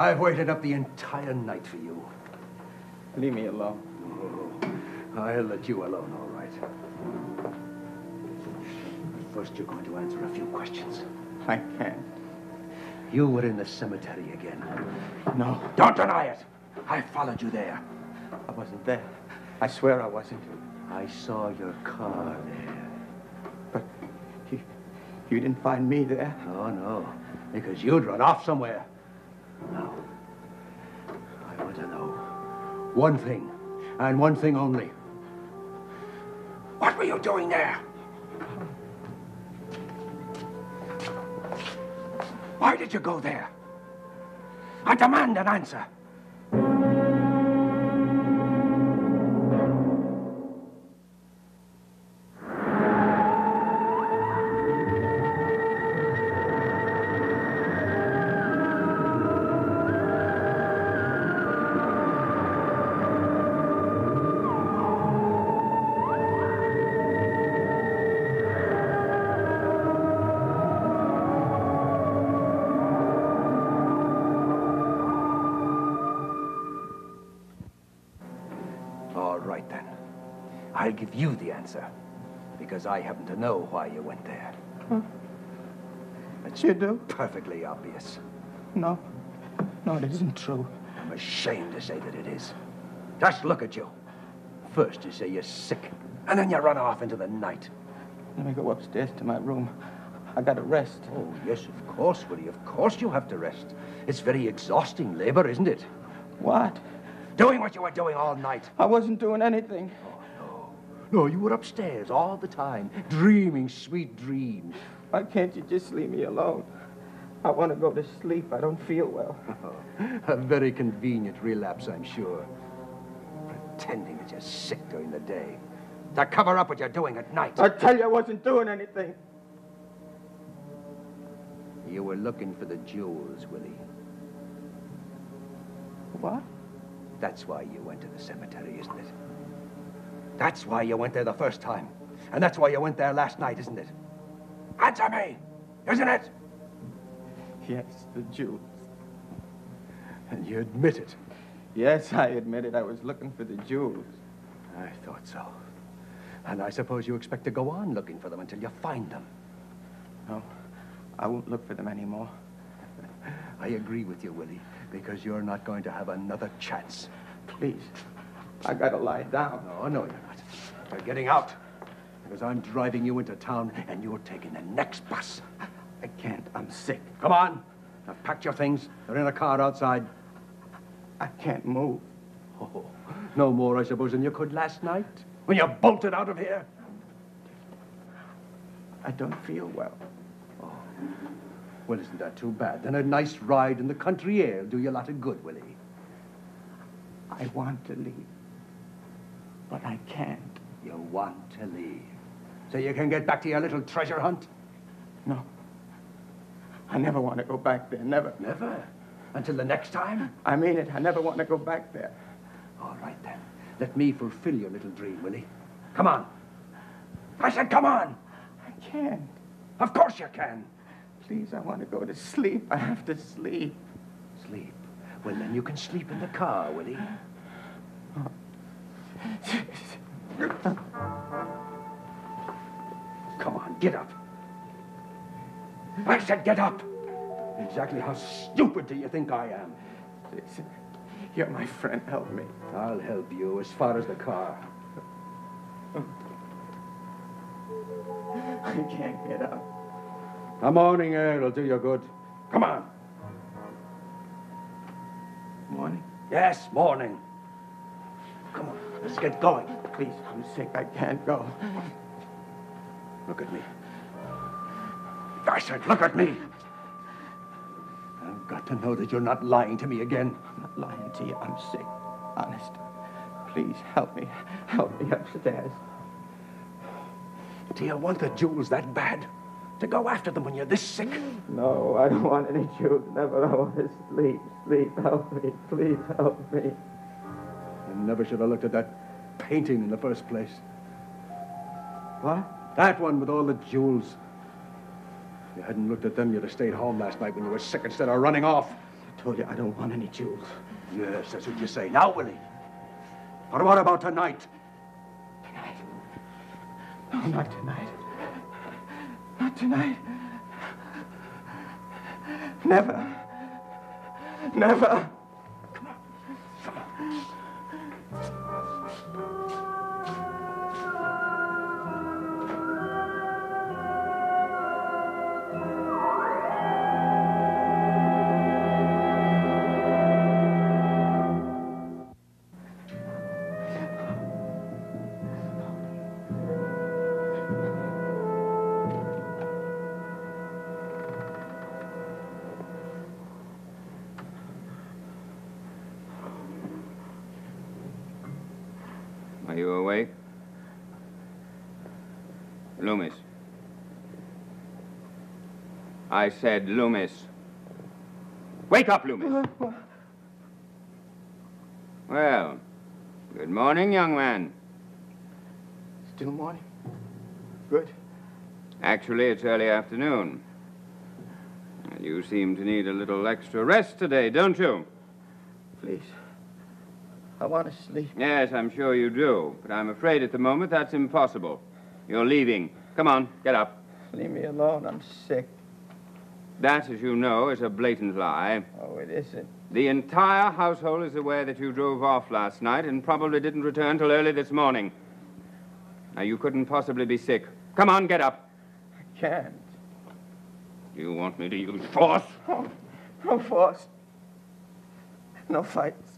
Speaker 4: I've waited up the entire night for you.
Speaker 6: Leave me alone.
Speaker 4: Oh, I'll let you alone, all right. First, you're going to answer a few questions.
Speaker 6: I can't.
Speaker 4: You were in the cemetery again.
Speaker 6: No.
Speaker 4: Don't deny it. I followed you there.
Speaker 6: I wasn't there. I swear I wasn't.
Speaker 4: I saw your car there.
Speaker 6: But you, you didn't find me there.
Speaker 4: Oh, no. Because you'd run off somewhere. Now, I want to know one thing, and one thing only. What were you doing there? Why did you go there? I demand an answer. Answer. Because I happen to know why you went there. Hmm.
Speaker 6: Huh?
Speaker 4: It's
Speaker 6: You do?
Speaker 4: perfectly obvious.
Speaker 6: No. No, it isn't true.
Speaker 4: I'm ashamed to say that it is. Just look at you. First you say you're sick, and then you run off into the night.
Speaker 6: Let me go upstairs to my room. I gotta rest.
Speaker 4: Oh, yes, of course, Willie. Of course you have to rest. It's very exhausting labor, isn't it?
Speaker 6: What?
Speaker 4: Doing what you were doing all night.
Speaker 6: I wasn't doing anything.
Speaker 4: No, you were upstairs all the time, dreaming sweet dreams.
Speaker 6: Why can't you just leave me alone? I want to go to sleep. I don't feel well.
Speaker 4: Oh, A very convenient relapse, I'm sure. Pretending that you're sick during the day. To cover up what you're doing at night.
Speaker 6: I tell you, I wasn't doing anything.
Speaker 4: You were looking for the jewels, Willie.
Speaker 6: What?
Speaker 4: That's why you went to the cemetery, isn't it? That's why you went there the first time. And that's why you went there last night, isn't it? Answer me! Isn't it?
Speaker 6: Yes, the jewels.
Speaker 4: And you admit it.
Speaker 6: Yes, I admit it. I was looking for the jewels.
Speaker 4: I thought so. And I suppose you expect to go on looking for them until you find them.
Speaker 6: No, I won't look for them anymore.
Speaker 4: I agree with you, Willie, because you're not going to have another chance.
Speaker 6: Please, I gotta lie down.
Speaker 4: No, no, you're getting out. Because I'm driving you into town and you're taking the next bus.
Speaker 6: I can't. I'm sick.
Speaker 4: Come on. I've packed your things. They're in a car outside.
Speaker 6: I can't move.
Speaker 4: Oh, no more, I suppose, than you could last night when you bolted out of here.
Speaker 6: I don't feel well. Oh.
Speaker 4: Well, isn't that too bad? Then a nice ride in the country air will do you a lot of good, Willie.
Speaker 6: I want to leave, but I can't.
Speaker 4: You want to leave. So you can get back to your little treasure hunt?
Speaker 6: No. I never want to go back there. Never.
Speaker 4: Never? Until the next time?
Speaker 6: I mean it. I never want to go back there.
Speaker 4: All right, then. Let me fulfill your little dream, Willie. Come on. I said, come on.
Speaker 6: I can't.
Speaker 4: Of course you can.
Speaker 6: Please, I want to go to sleep. I have to sleep.
Speaker 4: Sleep? Well, then you can sleep in the car, Willie. Come on, get up. I said get up. Exactly how stupid do you think I am?
Speaker 6: You're my friend. Help me.
Speaker 4: I'll help you as far as the car.
Speaker 6: I can't get up.
Speaker 4: A morning air will do you good. Come on.
Speaker 6: Morning?
Speaker 4: Yes, morning. Come on, let's get going.
Speaker 6: Please, I'm sick. I can't go.
Speaker 4: Look at me. I said, look at me. I've got to know that you're not lying to me again.
Speaker 6: I'm not lying to you. I'm sick. Honest. Please help me. Help me upstairs.
Speaker 4: Do you want the jewels that bad? To go after them when you're this sick?
Speaker 6: No, I don't want any jewels. Never. I want to sleep. Sleep. Help me. Please help me.
Speaker 4: I never should have looked at that painting in the first place.
Speaker 6: What?
Speaker 4: That one with all the jewels. If you hadn't looked at them, you'd have stayed home last night when you were sick instead of running off.
Speaker 6: I told you I don't want any jewels.
Speaker 4: Yes, that's what you say. Now, Willie. But what about tonight?
Speaker 6: Tonight? No, not tonight. Not tonight. Never. Never.
Speaker 10: Are I said Loomis. Wake up, Loomis. Uh, well, good morning, young man.
Speaker 6: Still morning? Good.
Speaker 10: Actually, it's early afternoon. And you seem to need a little extra rest today, don't you?
Speaker 6: Please. I want to sleep.
Speaker 10: Yes, I'm sure you do. But I'm afraid at the moment that's impossible. You're leaving. Come on, get up.
Speaker 6: Leave me alone. I'm sick.
Speaker 10: That, as you know, is a blatant lie.
Speaker 6: Oh, it isn't.
Speaker 10: The entire household is aware that you drove off last night and probably didn't return till early this morning. Now, you couldn't possibly be sick. Come on, get up.
Speaker 6: I can't.
Speaker 10: Do you want me to use force?
Speaker 6: Oh, no force. No fights.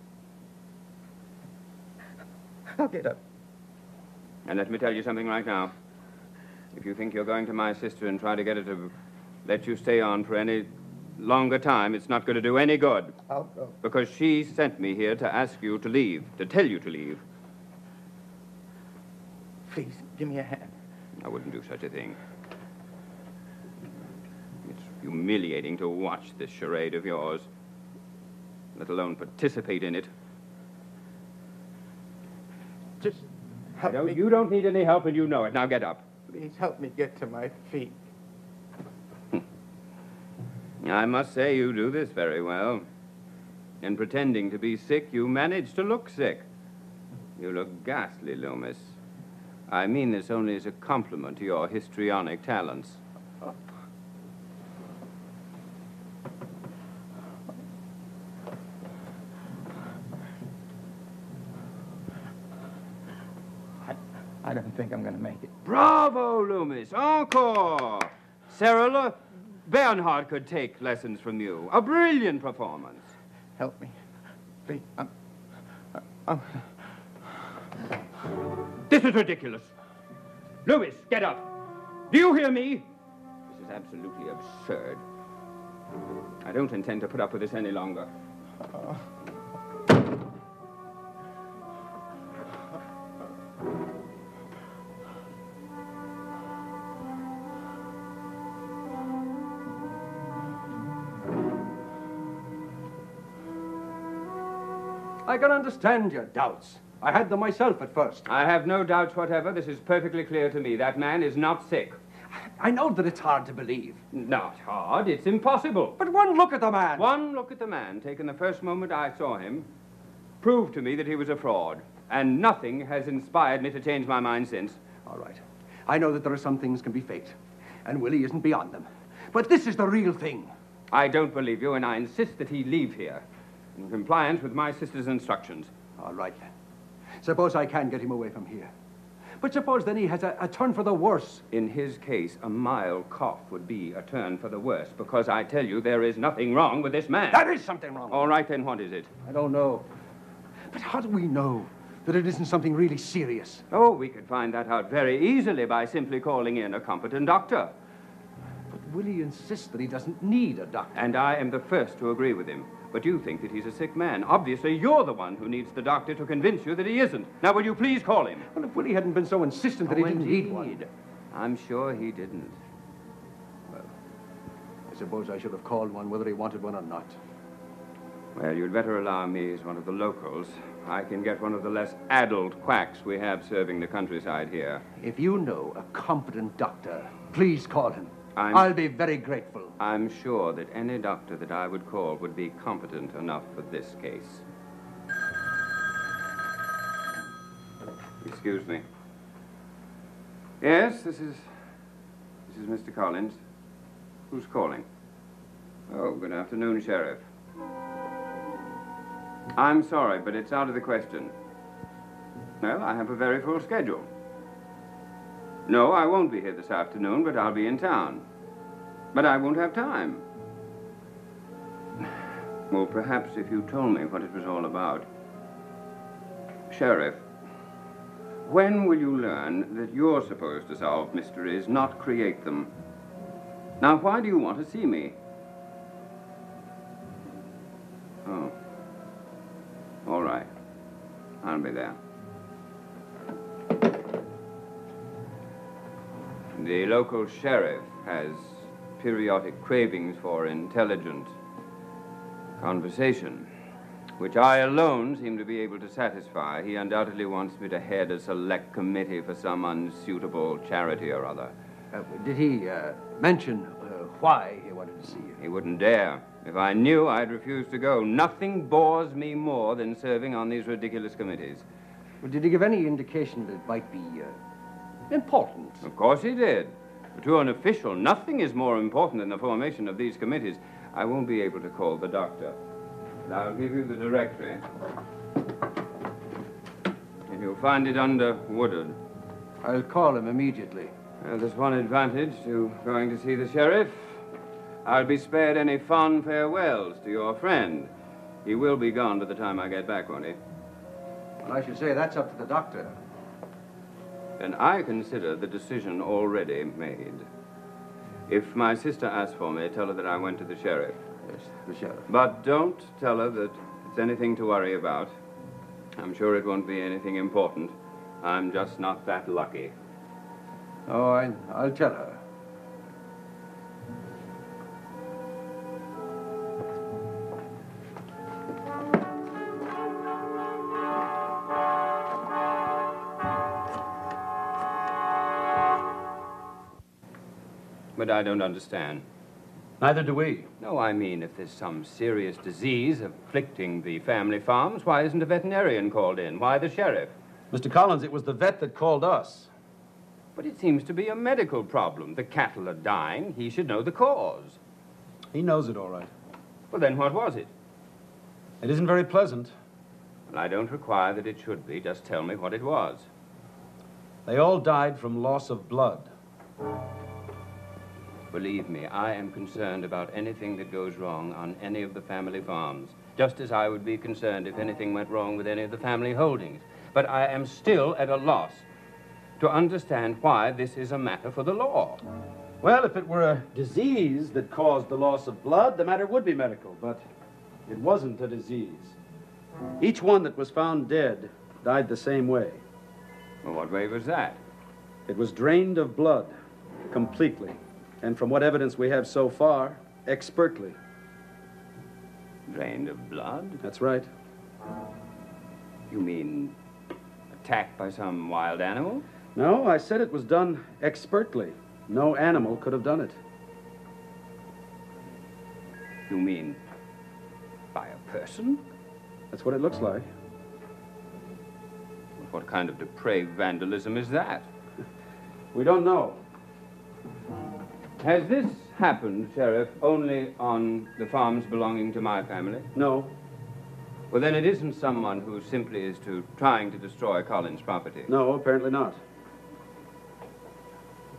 Speaker 6: I'll get up.
Speaker 10: And let me tell you something right now. If you think you're going to my sister and try to get her to let you stay on for any longer time, it's not going to do any good.
Speaker 6: I'll go.
Speaker 10: Because she sent me here to ask you to leave, to tell you to leave.
Speaker 6: Please, give me a hand.
Speaker 10: I wouldn't do such a thing. It's humiliating to watch this charade of yours, let alone participate in it.
Speaker 6: Just help
Speaker 10: don't-
Speaker 6: me.
Speaker 10: You don't need any help, and you know it. Now get up.
Speaker 6: Please help me get to my feet.
Speaker 10: I must say you do this very well. In pretending to be sick, you manage to look sick. You look ghastly, Loomis. I mean this only as a compliment to your histrionic talents.
Speaker 6: I don't think I'm going to make it.
Speaker 10: Bravo, Loomis. Encore. Cyril, uh, Bernhardt could take lessons from you. A brilliant performance.
Speaker 6: Help me. Please. I'm, I'm,
Speaker 10: This is ridiculous. Loomis, get up. Do you hear me? This is absolutely absurd. I don't intend to put up with this any longer.
Speaker 4: Uh, I can understand your doubts. I had them myself at first.
Speaker 10: I have no doubts whatever. This is perfectly clear to me. That man is not sick.
Speaker 4: I know that it's hard to believe.
Speaker 10: Not hard. It's impossible.
Speaker 4: But one look at the man.
Speaker 10: One look at the man, taken the first moment I saw him, proved to me that he was a fraud. And nothing has inspired me to change my mind since.
Speaker 4: All right. I know that there are some things can be faked, and Willie isn't beyond them. But this is the real thing.
Speaker 10: I don't believe you, and I insist that he leave here, in compliance with my sister's instructions.
Speaker 4: All right, then. Suppose I can get him away from here. But suppose then he has a, a turn for the worse.
Speaker 10: In his case, a mild cough would be a turn for the worse, because I tell you there is nothing wrong with this man.
Speaker 4: There is something wrong.
Speaker 10: All right, then, what is it?
Speaker 4: I don't know. But how do we know that it isn't something really serious?
Speaker 10: Oh, we could find that out very easily by simply calling in a competent doctor.
Speaker 4: But Willie insists that he doesn't need a doctor.
Speaker 10: And I am the first to agree with him. But you think that he's a sick man. Obviously, you're the one who needs the doctor to convince you that he isn't. Now, will you please call him?
Speaker 4: Well, if Willie hadn't been so insistent that he didn't need one.
Speaker 10: indeed. I'm sure he didn't.
Speaker 4: Well, I suppose I should have called one whether he wanted one or not.
Speaker 10: Well, you'd better allow me as one of the locals. I can get one of the less addled quacks we have serving the countryside here.
Speaker 4: If you know a competent doctor, please call him.
Speaker 10: I'm-
Speaker 4: I'll be very grateful.
Speaker 10: I'm sure that any doctor that I would call would be competent enough for this case. Excuse me. Yes, this is. This is Mr. Collins. Who's calling? Oh, good afternoon, Sheriff. I'm sorry, but it's out of the question. Well, I have a very full schedule. No, I won't be here this afternoon, but I'll be in town. But I won't have time. Well, perhaps if you told me what it was all about. Sheriff, when will you learn that you're supposed to solve mysteries, not create them? Now, why do you want to see me? Oh. All right. I'll be there. The local sheriff has periodic cravings for intelligent conversation, which I alone seem to be able to satisfy. He undoubtedly wants me to head a select committee for some unsuitable charity or other.
Speaker 4: Uh, did he uh, mention uh, why he wanted to see you?
Speaker 10: He wouldn't dare. If I knew, I'd refuse to go. Nothing bores me more than serving on these ridiculous committees.
Speaker 12: Well, did he give any indication that it might be uh, important?
Speaker 10: Of course he did. To an official, nothing is more important than the formation of these committees. I won't be able to call the doctor. I'll give you the directory. And you'll find it under Woodard.
Speaker 12: I'll call him immediately.
Speaker 10: Uh, there's one advantage to going to see the sheriff. I'll be spared any fond farewells to your friend. He will be gone by the time I get back, won't he?
Speaker 12: Well, I should say that's up to the doctor.
Speaker 10: Then I consider the decision already made. If my sister asks for me, tell her that I went to the sheriff.
Speaker 12: Yes, the sheriff.
Speaker 10: But don't tell her that it's anything to worry about. I'm sure it won't be anything important. I'm just not that lucky.
Speaker 12: Oh, I, I'll tell her.
Speaker 10: But I don't understand.
Speaker 13: Neither do we.
Speaker 10: No, I mean, if there's some serious disease afflicting the family farms, why isn't a veterinarian called in? Why the sheriff?
Speaker 13: Mr. Collins, it was the vet that called us.
Speaker 10: But it seems to be a medical problem. The cattle are dying. He should know the cause.
Speaker 13: He knows it all right.
Speaker 10: Well, then what was it?
Speaker 13: It isn't very pleasant.
Speaker 10: Well, I don't require that it should be. Just tell me what it was.
Speaker 13: They all died from loss of blood.
Speaker 10: Believe me, I am concerned about anything that goes wrong on any of the family farms, just as I would be concerned if anything went wrong with any of the family holdings. But I am still at a loss to understand why this is a matter for the law.
Speaker 13: Well, if it were a disease that caused the loss of blood, the matter would be medical, but it wasn't a disease. Each one that was found dead died the same way.
Speaker 10: Well, what way was that?
Speaker 13: It was drained of blood completely. And from what evidence we have so far, expertly.
Speaker 10: Drained of blood?
Speaker 13: That's right.
Speaker 10: You mean attacked by some wild animal?
Speaker 13: No, I said it was done expertly. No animal could have done it.
Speaker 10: You mean by a person?
Speaker 13: That's what it looks like.
Speaker 10: What kind of depraved vandalism is that?
Speaker 13: We don't know.
Speaker 10: Has this happened, Sheriff, only on the farms belonging to my family?
Speaker 13: No.
Speaker 10: Well, then it isn't someone who simply is to trying to destroy Collins' property.
Speaker 13: No, apparently not.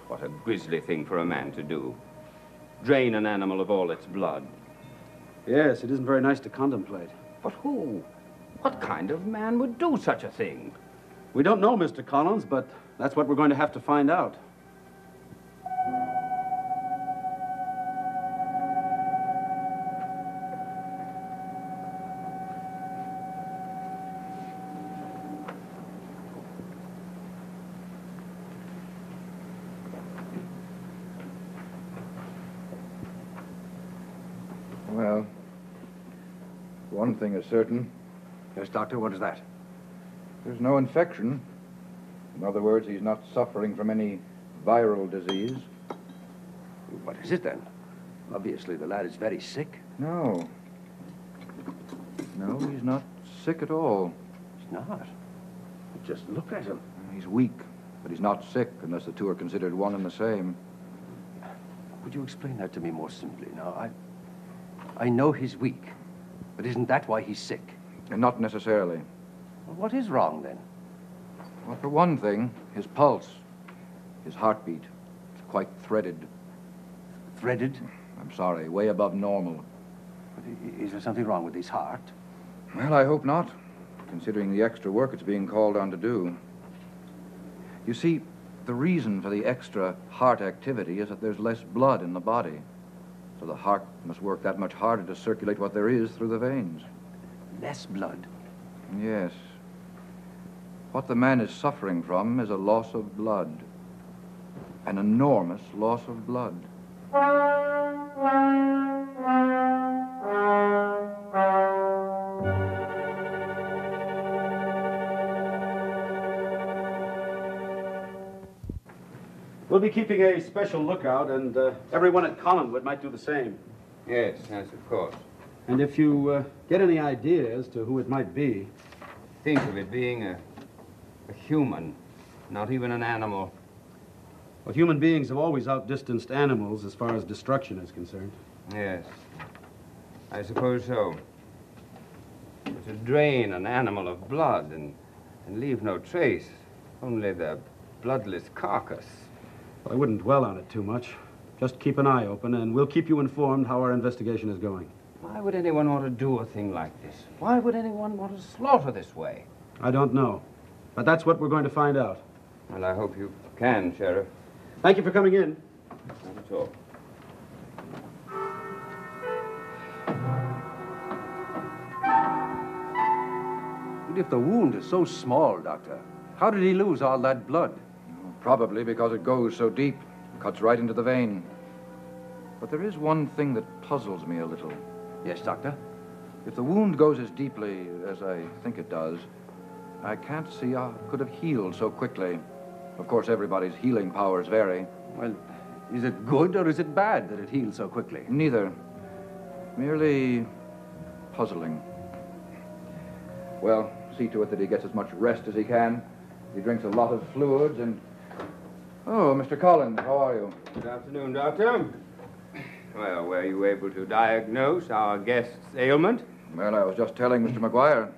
Speaker 10: What a grisly thing for a man to do. Drain an animal of all its blood.
Speaker 13: Yes, it isn't very nice to contemplate.
Speaker 10: But who? What kind of man would do such a thing?
Speaker 13: We don't know, Mr. Collins, but that's what we're going to have to find out.
Speaker 11: Well, one thing is certain.
Speaker 12: Yes, Doctor, what is that?
Speaker 11: There's no infection. In other words, he's not suffering from any viral disease.
Speaker 12: What is it then? Obviously, the lad is very sick.
Speaker 11: No. No, he's not sick at all.
Speaker 12: He's not. Just look at him.
Speaker 11: He's weak, but he's not sick unless the two are considered one and the same.
Speaker 12: Would you explain that to me more simply? Now, I, I know he's weak, but isn't that why he's sick?
Speaker 11: And not necessarily.
Speaker 12: Well, what is wrong then?
Speaker 11: Well, for one thing, his pulse, his heartbeat, is quite threaded.
Speaker 12: Threaded?
Speaker 11: I'm sorry, way above normal.
Speaker 12: But is there something wrong with his heart?
Speaker 11: Well, I hope not, considering the extra work it's being called on to do. You see, the reason for the extra heart activity is that there's less blood in the body. So the heart must work that much harder to circulate what there is through the veins.
Speaker 12: Less blood?
Speaker 11: Yes. What the man is suffering from is a loss of blood. An enormous loss of blood.
Speaker 13: We'll be keeping a special lookout, and uh, everyone at Collinwood might do the same.
Speaker 10: Yes, yes, of course.
Speaker 13: And if you uh, get any idea as to who it might be.
Speaker 10: Think of it being a, a human, not even an animal.
Speaker 13: Well, human beings have always outdistanced animals as far as destruction is concerned.
Speaker 10: Yes, I suppose so. But to drain an animal of blood and, and leave no trace, only the bloodless carcass.
Speaker 13: I wouldn't dwell on it too much. Just keep an eye open, and we'll keep you informed how our investigation is going.
Speaker 10: Why would anyone want to do a thing like this? Why would anyone want to slaughter this way?
Speaker 13: I don't know. But that's what we're going to find out.
Speaker 10: Well, I hope you can, Sheriff.
Speaker 13: Thank you for coming in.
Speaker 10: Not at all.
Speaker 4: And if the wound is so small, Doctor, how did he lose all that blood?
Speaker 11: Probably because it goes so deep, cuts right into the vein. But there is one thing that puzzles me a little.
Speaker 4: Yes, Doctor?
Speaker 11: If the wound goes as deeply as I think it does, I can't see how it could have healed so quickly. Of course, everybody's healing powers vary.
Speaker 4: Well, is it good or is it bad that it healed so quickly?
Speaker 11: Neither. Merely puzzling. Well, see to it that he gets as much rest as he can. He drinks a lot of fluids and. Oh, Mr. Collins, how are you?
Speaker 10: Good afternoon, Doctor. Well, were you able to diagnose our guest's ailment?
Speaker 11: Well, I was just telling Mr. McGuire.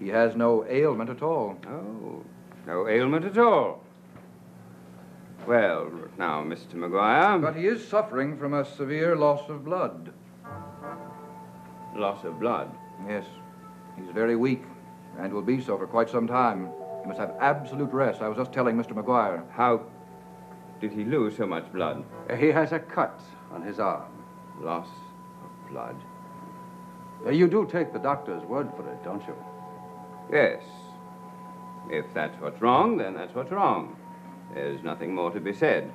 Speaker 11: He has no ailment at all.
Speaker 10: Oh, no ailment at all. Well, now, Mr. McGuire.
Speaker 11: But he is suffering from a severe loss of blood.
Speaker 10: Loss of blood?
Speaker 11: Yes. He's very weak and will be so for quite some time. He must have absolute rest. I was just telling Mr. McGuire.
Speaker 10: How did he lose so much blood?
Speaker 4: He has a cut on his arm.
Speaker 10: Loss of blood.
Speaker 4: Uh, you do take the doctor's word for it, don't you?
Speaker 10: Yes. If that's what's wrong, then that's what's wrong. There's nothing more to be said.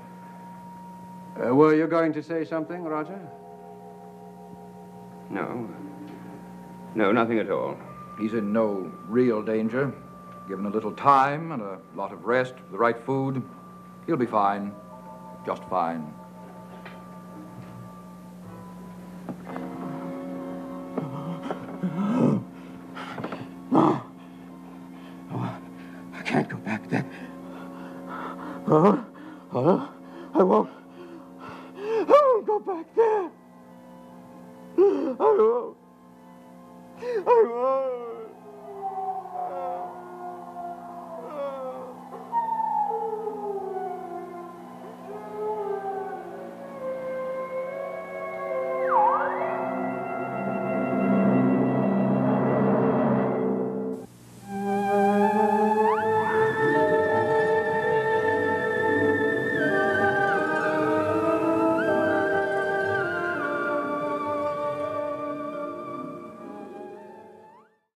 Speaker 4: Uh, were you going to say something, Roger?
Speaker 10: No. No, nothing at all.
Speaker 11: He's in no real danger. Given a little time and a lot of rest, the right food, he'll be fine. Just fine.
Speaker 6: No. Oh, I can't go back there. Oh,